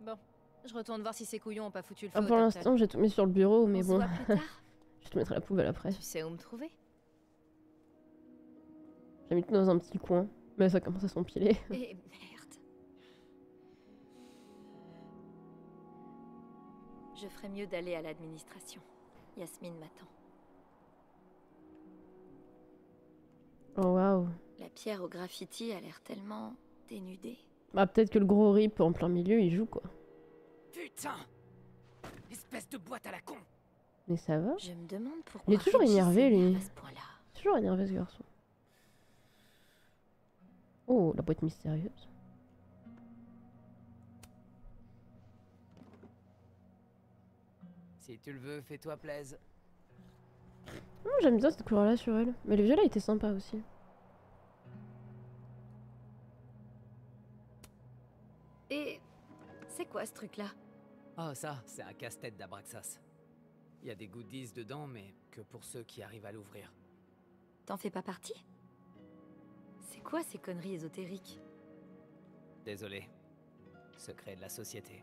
Bon, je retourne voir si ces couillons ont pas foutu le feu Ah, pour l'instant j'ai tout mis sur le bureau mais On bon. voit plus tard. je te mettrai la poubelle après. Tu sais où me trouver J'ai mis tout dans un petit coin. Mais ça commence à s'empiler. Et Je ferais mieux d'aller à l'administration. Yasmine m'attend. Oh waouh. La pierre au graffiti a l'air tellement dénudée. Bah peut-être que le gros rip en plein milieu il joue quoi. Putain Espèce de boîte à la con Mais ça va Je me demande pourquoi. Il est toujours énervé lui. à ce. Toujours énervé ce garçon. Oh la boîte mystérieuse. Si tu le veux, fais-toi plaise. Ah, j'aime bien cette couleur-là sur elle. Mais le violet était sympa aussi. Et c'est quoi ce truc-là? Oh ça, c'est un casse-tête d'Abraxas. Il y a des goodies dedans, mais que pour ceux qui arrivent à l'ouvrir. T'en fais pas partie? C'est quoi ces conneries ésotériques? Désolé. Secret de la société.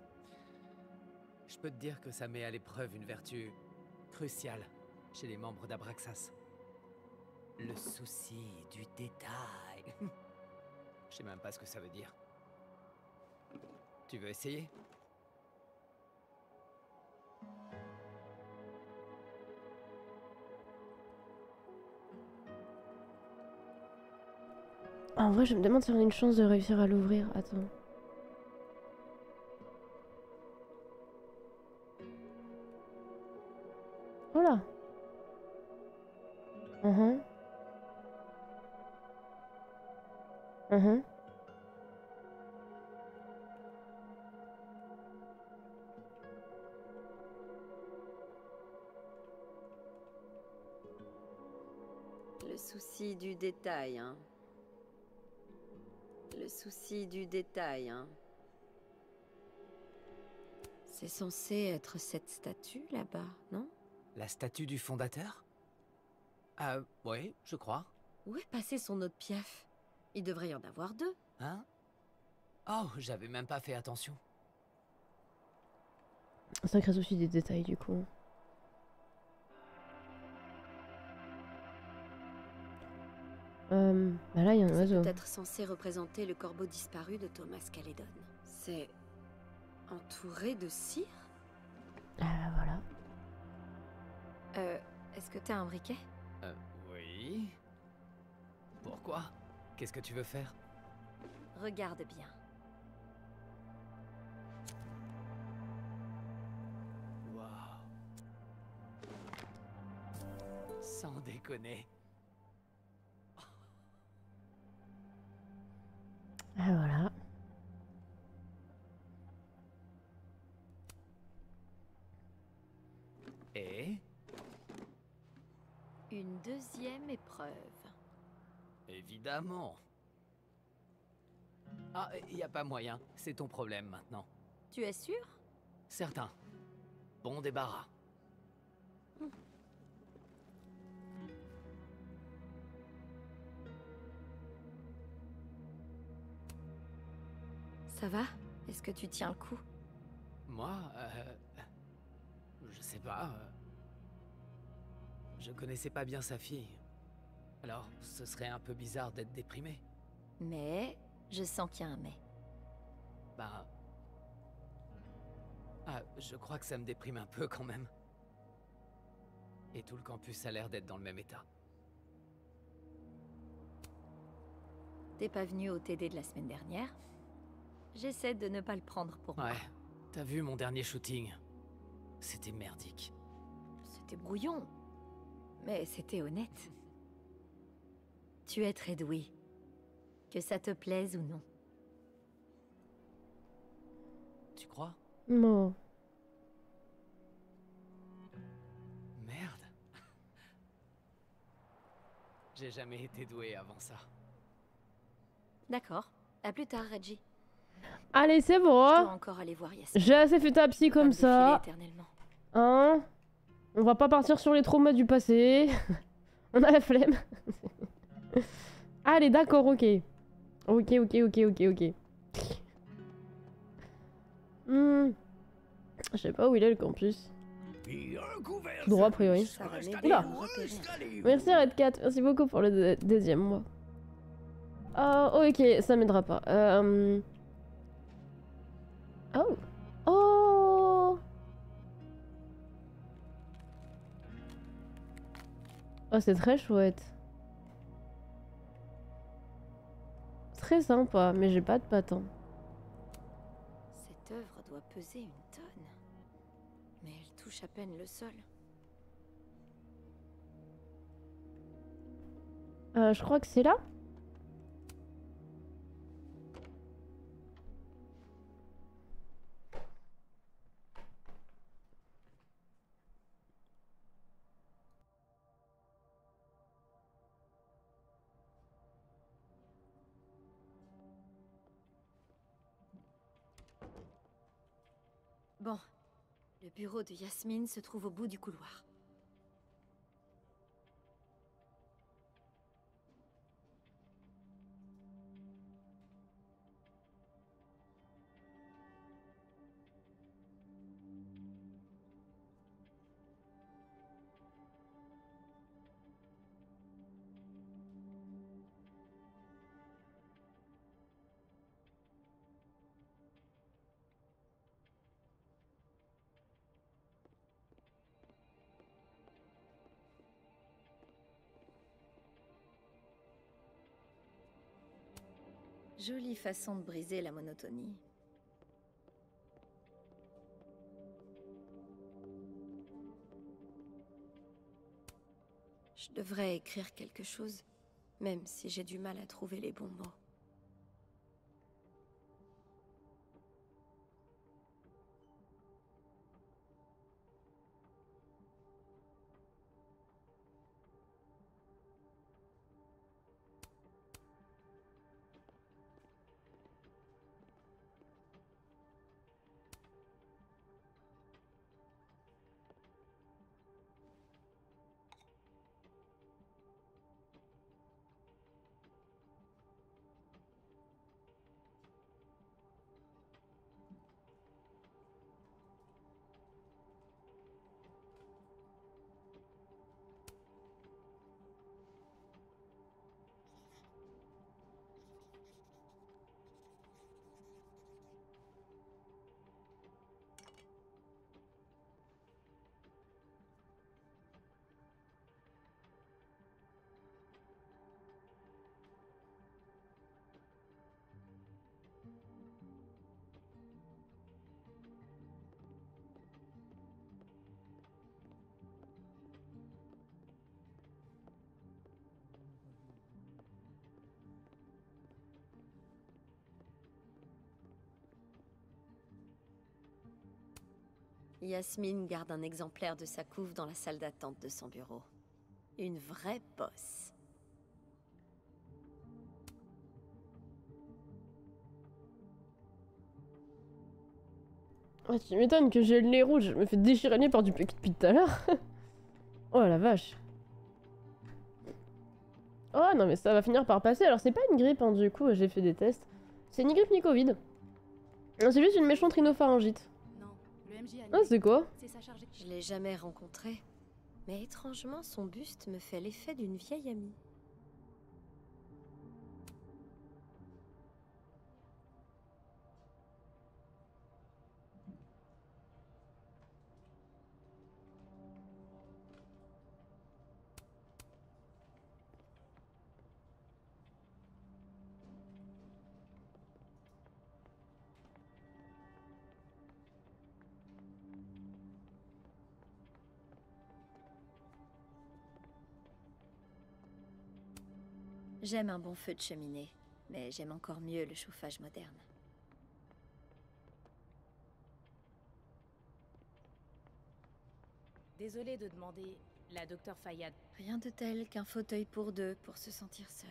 Je peux te dire que ça met à l'épreuve une vertu cruciale chez les membres d'Abraxas. Le souci du détail. Je sais même pas ce que ça veut dire. Tu veux essayer? En vrai, je me demande si on a une chance de réussir à l'ouvrir. Attends. Souci du détail, hein. Le souci du détail, hein. C'est censé être cette statue là-bas, non? La statue du fondateur? Ah, oui, je crois. Où est passé son autre piaf? Il devrait y en avoir deux. Hein? Oh, j'avais même pas fait attention. Sacré souci des détails, du coup. Euh, bah là, il y a un C'est oiseau. peut-être censé représenter le corbeau disparu de Thomas Caledon. C'est entouré de cire? Ah, bah voilà. Euh, est-ce que t'as un briquet? Euh, oui. Pourquoi? Qu'est-ce que tu veux faire? Regarde bien. Waouh. Sans déconner. Ah, voilà. Et? Une deuxième épreuve. Évidemment. Ah, il y a pas moyen. C'est ton problème maintenant. Tu es sûr? Certain. Bon débarras. Ça va? Est-ce que tu tiens le coup? Moi, euh, je sais pas. Je connaissais pas bien sa fille. Alors, ce serait un peu bizarre d'être déprimé. Mais je sens qu'il y a un mais. Bah. Ah, je crois que ça me déprime un peu quand même. Et tout le campus a l'air d'être dans le même état. T'es pas venu au TD de la semaine dernière? J'essaie de ne pas le prendre pour moi. Ouais, t'as vu mon dernier shooting? C'était merdique. C'était brouillon. Mais c'était honnête. Tu es très doué. Que ça te plaise ou non. Tu crois? Non. Merde. J'ai jamais été doué avant ça. D'accord. À plus tard, Reggie. Allez, c'est bon. Hein. J'ai assez fait ta psy comme ça. Hein? On va pas partir sur les traumas du passé. On a la flemme. Allez, d'accord, ok. Ok, ok, ok, ok, ok. Hmm. Je sais pas où il est le campus. Droit, a priori. Oula. repérer. Merci Red Cat, merci beaucoup pour le deux- deuxième mois. Oh, ok, ça m'aidera pas. Euh... Oh. Oh. Oh, c'est très chouette. Très sympa, mais j'ai pas de patin. Cette œuvre doit peser une tonne. Mais elle touche à peine le sol. Euh, je crois que c'est là. Bureau de Yasmine se trouve au bout du couloir. Jolie façon de briser la monotonie. Je devrais écrire quelque chose, même si j'ai du mal à trouver les bons mots. Yasmine garde un exemplaire de sa couve dans la salle d'attente de son bureau. Une vraie bosse. Ah, tu m'étonnes que j'ai le nez rouge, je me fais déchirer par du PQ depuis tout à l'heure. oh la vache. Oh non mais ça va finir par passer, alors c'est pas une grippe hein, du coup, j'ai fait des tests. C'est ni grippe ni Covid. C'est juste une méchante rhinopharyngite. Ah c'est quoi? Je l'ai jamais rencontré, mais étrangement son buste me fait l'effet d'une vieille amie. J'aime un bon feu de cheminée, mais j'aime encore mieux le chauffage moderne. Désolée de demander la docteur Fayad. Rien de tel qu'un fauteuil pour deux pour se sentir seul.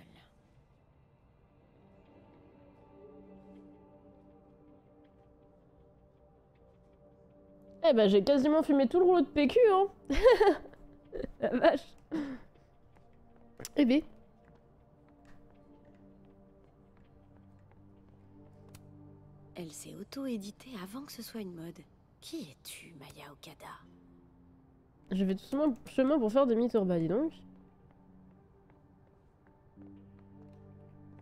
Eh ben j'ai quasiment fumé tout le rouleau de PQ hein La vache Eh ben Elle s'est auto-éditée avant que ce soit une mode. Qui es-tu, Maya Okada? Je vais tout simplement chemin pour faire demi tour dis donc.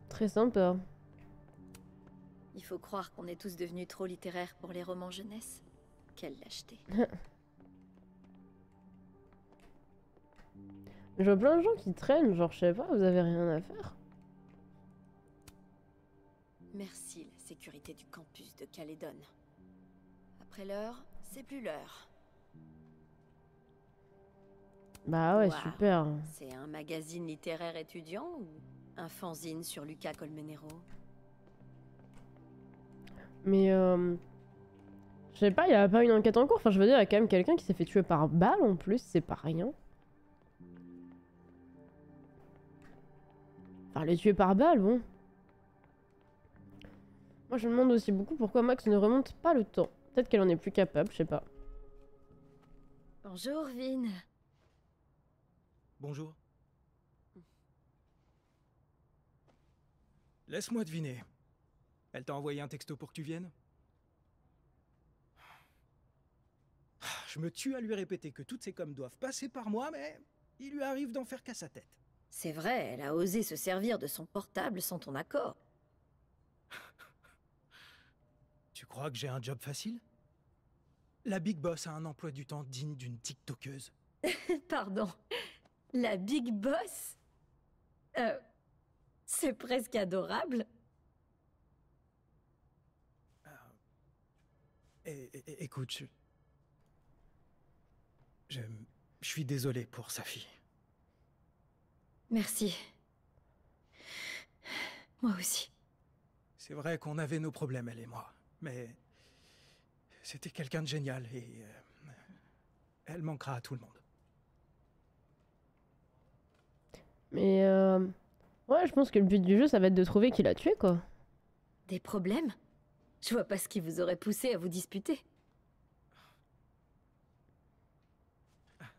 Très sympa. Il faut croire qu'on est tous devenus trop littéraires pour les romans jeunesse. Quelle lâcheté. Je vois plein de gens qui traînent, genre je sais pas, vous avez rien à faire. Merci la sécurité du campus de Calédon. Après l'heure, c'est plus l'heure. Bah ouais, super. C'est un magazine littéraire étudiant ou un fanzine sur Luca Colmenero? Mais euh... Je sais pas, il y a pas une enquête en cours. Enfin, je veux dire, il y a quand même quelqu'un qui s'est fait tuer par balle en plus, c'est pas rien. Enfin, les tuer par balle, bon. Moi, je me demande aussi beaucoup pourquoi Max ne remonte pas le temps. Peut-être qu'elle en est plus capable, je sais pas. Bonjour, Vin. Bonjour. Laisse-moi deviner. Elle t'a envoyé un texto pour que tu viennes? Je me tue à lui répéter que toutes ces coms doivent passer par moi, mais il lui arrive d'en faire qu'à sa tête. C'est vrai, elle a osé se servir de son portable sans ton accord. Tu crois que j'ai un job facile? La Big Boss a un emploi du temps digne d'une TikTokeuse. Pardon. La Big Boss? Euh. C'est presque adorable. É- é- écoute, je... je... je suis désolé pour sa fille. Merci. Moi aussi. C'est vrai qu'on avait nos problèmes, elle et moi. Mais c'était quelqu'un de génial et euh, elle manquera à tout le monde. Mais euh... ouais, je pense que le but du jeu, ça va être de trouver qui l'a tué, quoi. Des problèmes? Je vois pas ce qui vous aurait poussé à vous disputer.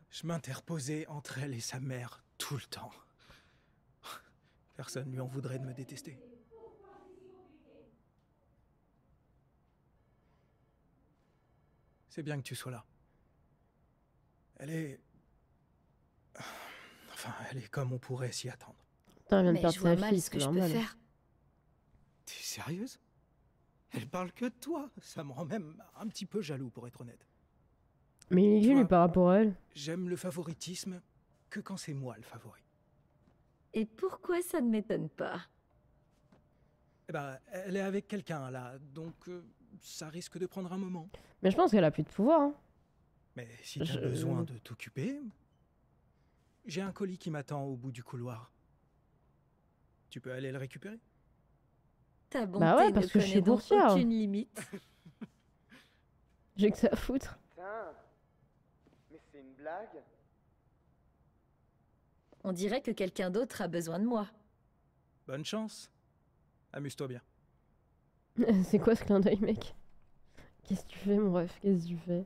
Je m'interposais entre elle et sa mère tout le temps. Personne lui en voudrait de me détester. C'est bien que tu sois là. Elle est... Enfin, elle est comme on pourrait s'y attendre. Putain, elle vient de perdre sa fille, ce que je peux faire. T'es sérieuse? Elle parle que de toi. Ça me rend même un petit peu jaloux, pour être honnête. Mais il est qui, lui, par rapport à elle J'aime le favoritisme que quand c'est moi le favori. Et pourquoi ça ne m'étonne pas? Eh ben, elle est avec quelqu'un là, donc euh, ça risque de prendre un moment. Mais je pense qu'elle a plus de pouvoir. Hein. Mais si t'as Je- besoin de t'occuper, j'ai un colis qui m'attend au bout du couloir. Tu peux aller le récupérer? Ta bonté Bah ouais, ne parce que je suis connaît donc boursière. aucune limite. J'ai que ça à foutre. Putain Mais c'est une blague On dirait que quelqu'un d'autre a besoin de moi. Bonne chance. Amuse-toi bien. c'est quoi ce clin d'œil, mec? Qu'est-ce que tu fais, mon ref? Qu'est-ce que tu fais?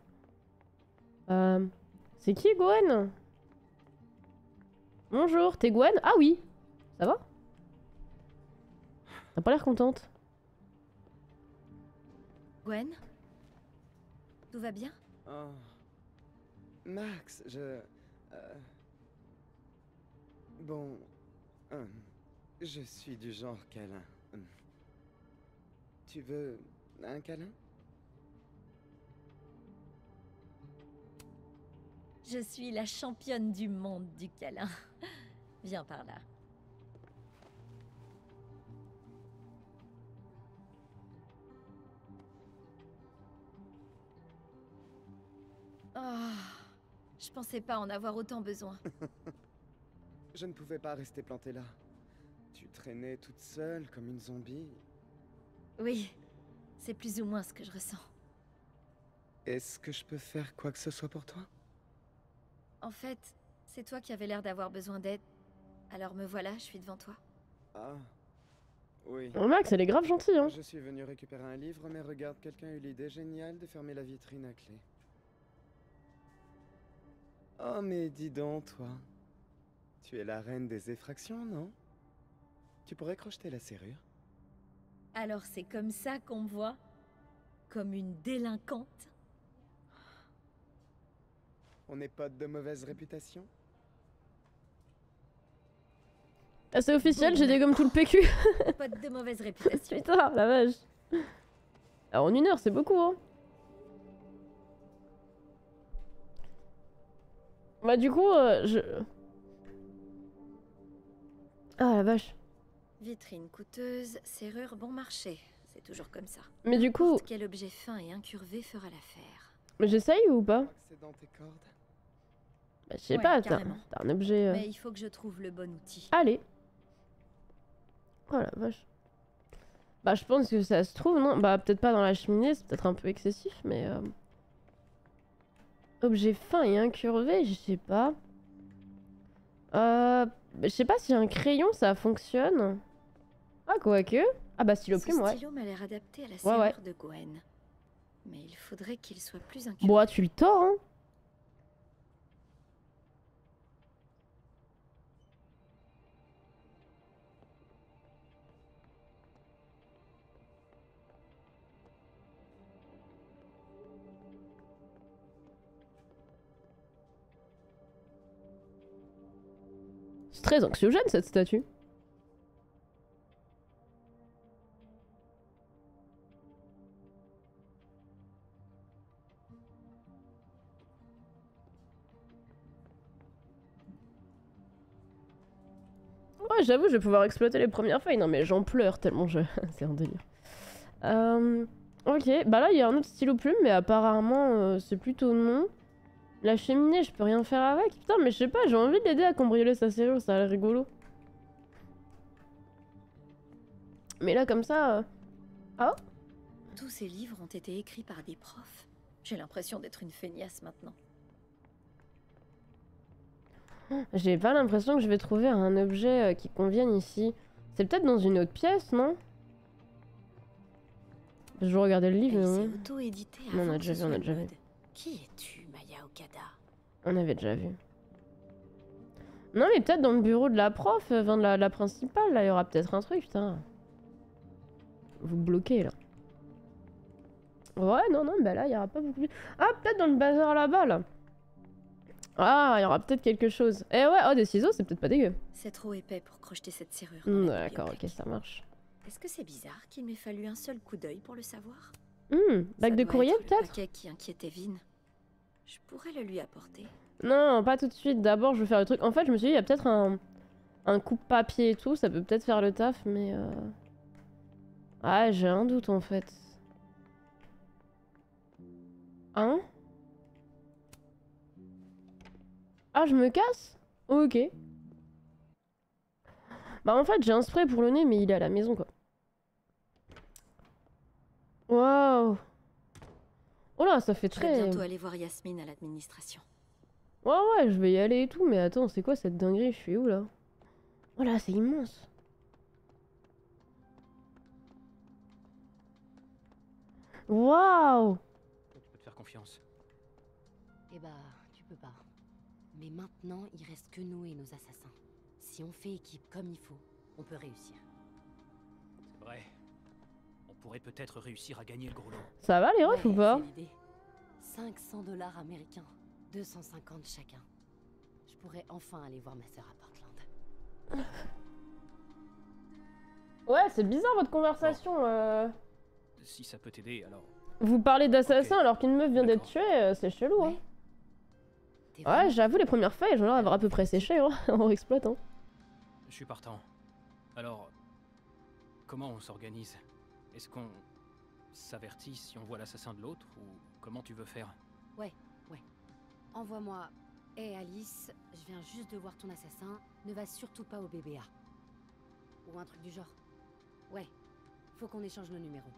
Euh, C'est qui, Gwen? Bonjour, t'es Gwen? Ah oui Ça va? T'as pas l'air contente? Gwen? Tout va bien? Oh. Max, je... euh, Bon... hum, je suis du genre câlin. Tu veux un câlin? Je suis la championne du monde du câlin. Viens par là. Oh, je pensais pas en avoir autant besoin. Je ne pouvais pas rester planté là. Tu traînais toute seule comme une zombie. Oui, c'est plus ou moins ce que je ressens. Est-ce que je peux faire quoi que ce soit pour toi? En fait, c'est toi qui avais l'air d'avoir besoin d'aide. Alors me voilà, je suis devant toi. Ah. Oui. Oh, Max, elle est grave gentille, hein. Je suis venu récupérer un livre, mais regarde, quelqu'un a eu l'idée géniale de fermer la vitrine à clé. Oh, mais dis donc, toi. Tu es la reine des effractions, non? Tu pourrais crocheter la serrure? Alors c'est comme ça qu'on me voit Comme une délinquante On n'est pas de mauvaise réputation? Ah, c'est officiel, j'ai des gommes tout le PQ. Pas de mauvaise réputation. Putain, la vache. Alors, en une heure, c'est beaucoup, hein. Bah, du coup, euh, je. Ah, la vache. Vitrine coûteuse, serrure bon marché. C'est toujours comme ça. Mais du coup- Quel objet fin et incurvé fera l'affaire. Mais j'essaye ou pas C'est dans tes cordes Bah, je sais Ouais, pas, t'as un objet. euh. Mais il faut que je trouve le bon outil. Allez. Oh la vache. Bah, je pense que ça se trouve, non? Bah, peut-être pas dans la cheminée, c'est peut-être un peu excessif, mais. euh, Objet fin et incurvé, je sais pas. Euh. Je sais pas si un crayon ça fonctionne. Ah, quoique. Ah, bah, stylo plume, ouais. stylo m'a l'air adapté à la Ouais, serrure ouais. de Gwen. Mais il faudrait qu'il soit plus incurieux. Bon, ah, tu le tords, hein C'est très anxiogène cette statue. J'avoue, je vais pouvoir exploiter les premières feuilles. Non, mais j'en pleure tellement je. C'est un délire. Euh, Ok, bah là, il y a un autre stylo plume, mais apparemment, euh, c'est plutôt non. La cheminée, je peux rien faire avec. Putain, mais je sais pas, j'ai envie de l'aider à cambrioler sa serrure, ça a l'air rigolo. Mais là, comme ça. euh, Ah Tous ces livres ont été écrits par des profs. J'ai l'impression d'être une feignasse maintenant. J'ai pas l'impression que je vais trouver un objet euh, qui convienne ici. C'est peut-être dans une autre pièce, non? Je vais regarder le livre. Mais Non, on a déjà vu, on a soit déjà vu. mode. Qui es-tu, Maya Okada? On avait déjà vu. Non, mais peut-être dans le bureau de la prof, euh, enfin de la, la principale, là, il y aura peut-être un truc, putain. Vous bloquez, là. Ouais, non, non, bah là, il y aura pas beaucoup. Ah, peut-être dans le bazar là-bas, là. Ah, il y aura peut-être quelque chose. Eh ouais, oh, des ciseaux, c'est peut-être pas dégueu. C'est trop épais pour crocheter cette serrure. Hmm, D'accord, ok, ça marche. Est-ce que c'est bizarre qu'il m'ait fallu un seul coup d'œil pour le savoir? Bac Ça de courrier, peut-être? qui inquiétait Vin. Je pourrais le lui apporter. Non, pas tout de suite. D'abord, je vais faire le truc. En fait, je me suis dit, il y a peut-être un, un coupe-papier et tout. Ça peut peut-être faire le taf, mais. Euh... Ah, j'ai un doute en fait. Hein Ah, je me casse? Ok. Bah, en fait, j'ai un spray pour le nez, mais il est à la maison quoi. Waouh Oh là, ça fait Je vais très. bientôt aller voir Yasmine à l'administration. Ouais, ouais, je vais y aller et tout, mais attends, c'est quoi cette dinguerie? Je suis où là? Oh là, c'est immense. Waouh Tu peux te faire confiance. Mais maintenant, il reste que nous et nos assassins. Si on fait équipe comme il faut, on peut réussir. C'est vrai. On pourrait peut-être réussir à gagner le gros lot. Ça va les refs ou pas C'est l'idée. 500 dollars américains, 250 chacun. Je pourrais enfin aller voir ma sœur à Portland. Ouais, c'est bizarre votre conversation. euh. Si ça peut t'aider, alors. Vous parlez d'assassin alors qu'une meuf vient d'être tuée, euh, c'est chelou, hein. Ouais, j'avoue, les premières feuilles, j'en ai avoir à peu près séché, hein. On exploite, hein. Je suis partant. Alors, comment on s'organise? Est-ce qu'on s'avertit si on voit l'assassin de l'autre ou comment tu veux faire? Ouais, ouais. Envoie-moi. Hé Alice, je viens juste de voir ton assassin. Ne va surtout pas au BBA. Ou un truc du genre. Ouais. Faut qu'on échange nos numéros.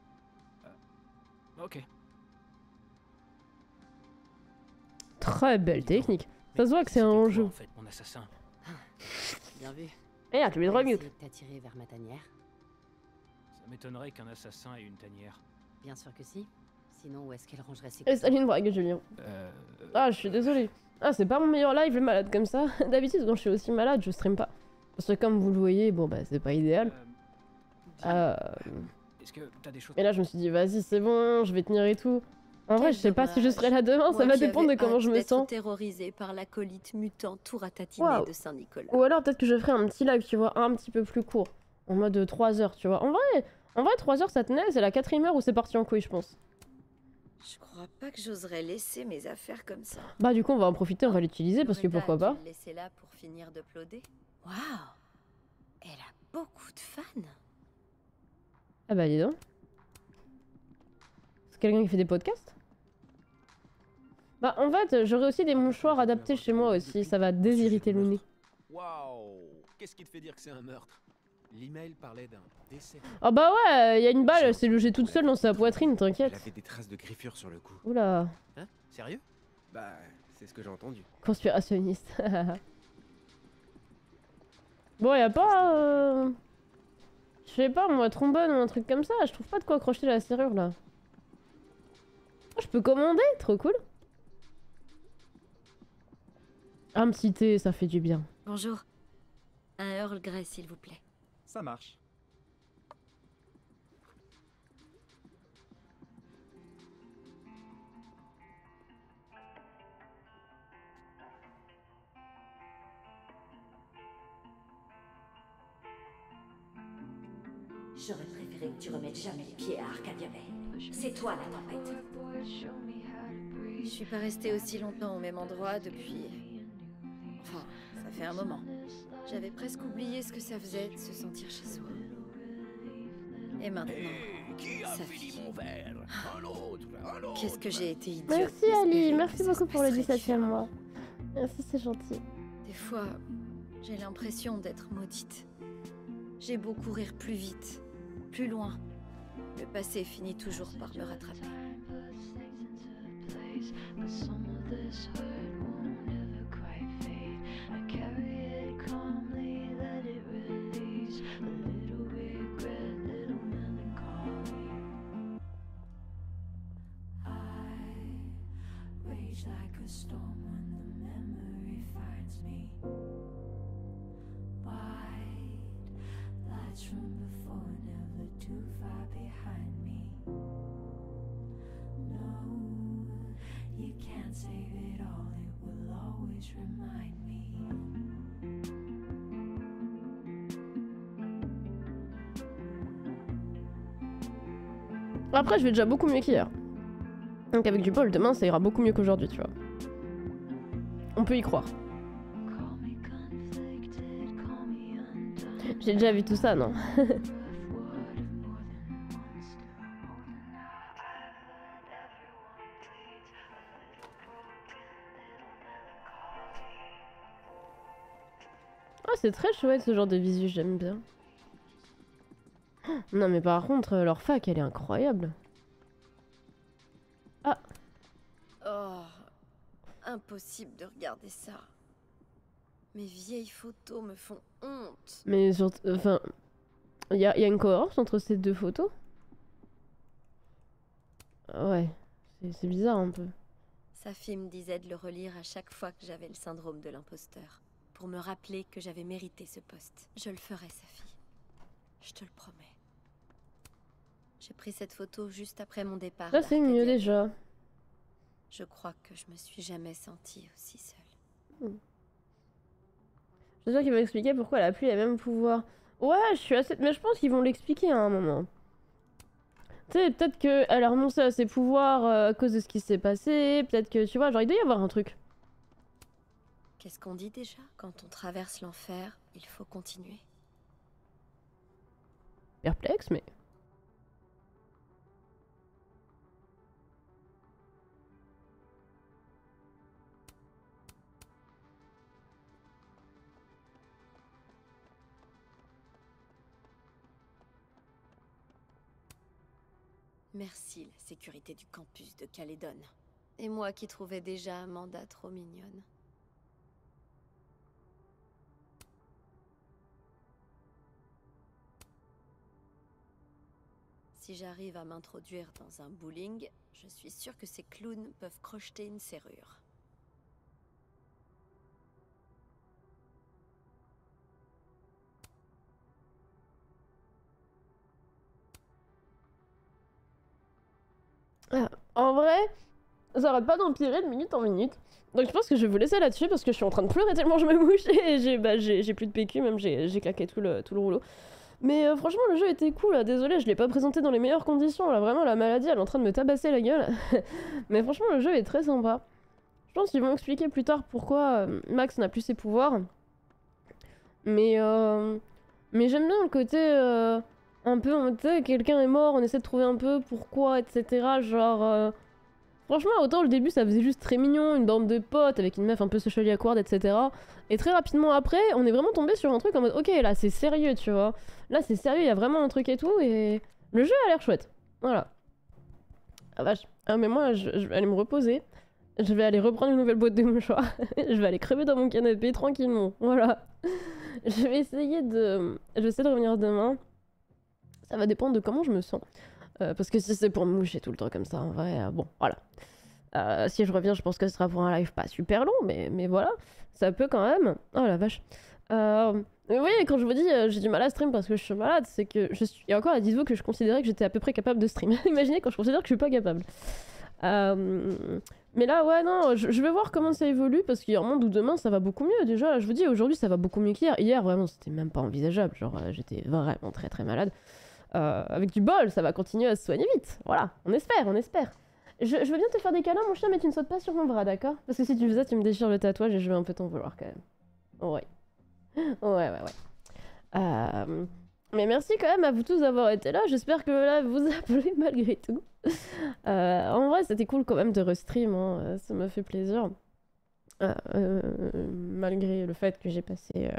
Ok. Très belle technique. Ça se voit que c'est un jeu. En fait, mon assassin? Bien vu. Merde, tu lui t'attirer vers ma tanière? Ça m'étonnerait qu'un assassin ait une tanière. Bien sûr que si. Sinon, où est-ce qu'elle rangerait ses Et couteaux? salut une brague, Julien. Euh. Ah, je suis désolée. Ah, c'est pas mon meilleur live, le malade comme ça. D'habitude, quand je suis aussi malade, je stream pas. Parce que comme vous le voyez, bon, bah, c'est pas idéal. Euh... Est-ce que t'as des choses Et là, je me suis dit, vas-y, c'est bon, je vais tenir et tout. En vrai, je sais pas si je serai là demain, ça va dépendre de comment je me sens. terrorisée par l'acolyte mutant tout ratatiné Waouh. de Saint-Nicolas. Ou alors, peut-être que je ferai un petit live, tu vois, un petit peu plus court. En mode 3 heures, tu vois. En vrai, en vrai 3 heures, ça tenait, c'est la quatrième heure où c'est parti en couille, je pense. Je crois pas que j'oserais laisser mes affaires comme ça. Bah, du coup, on va en profiter, on va l'utiliser parce que pourquoi pas. Laisser là pour finir Waouh Elle a beaucoup de fans. Ah bah, dis donc. C'est quelqu'un qui fait des podcasts? Bah, en fait, j'aurais aussi des mouchoirs adaptés chez moi aussi, ça va désirriter le nez. Waouh Qu'est-ce qui te fait dire que c'est un meurtre? L'email parlait d'un décès. Ah bah ouais, il y a une balle, elle s'est logée toute seule dans sa poitrine, Elle t'inquiète. avait des traces de griffures sur le cou. Oula, Hein? Sérieux? Bah, c'est ce que j'ai entendu. conspirationniste. bon, y a pas. euh, Je sais pas, moi, trombone ou un truc comme ça, je trouve pas de quoi accrocher la serrure là. je peux commander Trop cool. Un petit thé, ça fait du bien. Bonjour. Un Earl Grey, s'il vous plaît. Ça marche. J'aurais préféré que tu remettes jamais les pieds à Arcadia Bay. C'est toi la tempête. Je suis pas restée aussi longtemps au même endroit depuis. Enfin, ça fait un moment. J'avais presque oublié ce que ça faisait de se sentir chez soi. Et maintenant, Qui a ça fini mon verre Un autre, un autre. Qu'est-ce que j'ai été idiote Merci Ali, merci beaucoup pour le passerait 17 e mois. Merci, c'est gentil. Des fois, j'ai l'impression d'être maudite. J'ai beau courir plus vite, plus loin. Le passé finit toujours par me rattraper. Will always remind me. Après, je vais déjà beaucoup mieux qu'hier. Donc avec du bol, demain, ça ira beaucoup mieux qu'aujourd'hui, tu vois. On peut y croire. J'ai déjà vu tout ça, non? c'est très chouette ce genre de visu, j'aime bien. Non, mais par contre, euh, leur fac, elle est incroyable. Ah, Oh, impossible de regarder ça. Mes vieilles photos me font honte. mais surtout. Enfin. Il y a, y a une cohérence entre ces deux photos? Ouais, c'est- c'est bizarre un peu. Sa fille me disait de le relire à chaque fois que j'avais le syndrome de l'imposteur, pour me rappeler que j'avais mérité ce poste. Je le ferai, sa fille. Je te le promets. J'ai pris cette photo juste après mon départ. Là, c'est mieux déjà. Je crois que je me suis jamais sentie aussi seule. J'espère qu'il va expliquer pourquoi elle a plus les mêmes pouvoirs. Ouais, je suis assez. Mais je pense qu'ils vont l'expliquer à un moment. Tu sais, peut-être qu'elle a renoncé à ses pouvoirs euh, à cause de ce qui s'est passé. Peut-être que, tu vois, genre, il doit y avoir un truc. Qu'est-ce qu'on dit déjà? Quand on traverse l'enfer, il faut continuer. Perplexe, mais. Merci, la sécurité du campus de Calédon. Et moi qui trouvais déjà Amanda trop mignonne. Si j'arrive à m'introduire dans un bowling, je suis sûre que ces clowns peuvent crocheter une serrure. Ah, En vrai, ça arrête pas d'empirer de minute en minute. Donc je pense que je vais vous laisser là-dessus parce que je suis en train de pleurer tellement je me mouche et j'ai bah, j'ai plus de PQ, même j'ai j'ai claqué tout le, tout le rouleau. Mais euh, franchement, le jeu était cool. Là. Désolé, je l'ai pas présenté dans les meilleures conditions. Là, vraiment, la maladie, elle est en train de me tabasser la gueule. Mais franchement, le jeu est très sympa. Je pense qu'ils vont expliquer plus tard pourquoi euh, Max n'a plus ses pouvoirs. Mais, euh, mais j'aime bien le côté euh, un peu, tu sais, quelqu'un est mort, on essaie de trouver un peu pourquoi, etc. Genre, euh, franchement, autant le début ça faisait juste très mignon, une bande de potes avec une meuf un peu social awkward, etc. Et très rapidement après, on est vraiment tombé sur un truc en mode, ok, là c'est sérieux, tu vois. Là c'est sérieux, il y a vraiment un truc et tout, et le jeu a l'air chouette. Voilà. Ah vache. Ah, mais moi, je, je vais aller me reposer. Je vais aller reprendre une nouvelle boîte de mouchoirs. je vais aller crever dans mon canapé tranquillement. Voilà. Je vais essayer de. Je vais essayer de revenir demain. Ça va dépendre de comment je me sens. Euh, parce que si c'est pour me moucher tout le temps comme ça, en vrai, euh, bon, voilà. Euh, si je reviens, je pense que ce sera pour un live pas super long, mais, mais voilà, ça peut quand même. Oh la vache. Mais oui, quand je vous dis j'ai du mal à stream parce que je suis malade, c'est que je suis. Et encore, dites-vous que je considérais que j'étais à peu près capable de stream. Imaginez quand je considère que je suis pas capable. Mais là, ouais, non, je, vais voir comment ça évolue parce qu'il y a un monde où demain ça va beaucoup mieux. Déjà, je vous dis, aujourd'hui ça va beaucoup mieux qu'hier. Hier, vraiment, c'était même pas envisageable. Genre, j'étais vraiment très très malade. Euh, avec du bol, ça va continuer à se soigner vite. Voilà, on espère, on espère. Je, veux bien te faire des câlins, mon chien, mais tu ne sautes pas sur mon bras, d'accord? Parce que si tu fais tu me déchires le tatouage et je vais un peu t'en vouloir quand même. Ouais. Ouais, ouais, ouais. Euh, Mais merci quand même à vous tous d'avoir été là. J'espère que là vous a plu malgré tout. Euh, en vrai, c'était cool quand même de restream. hein. Ça m'a fait plaisir. Malgré le fait que j'ai passé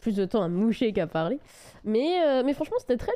plus de temps à moucher qu'à parler. Mais, mais franchement, c'était très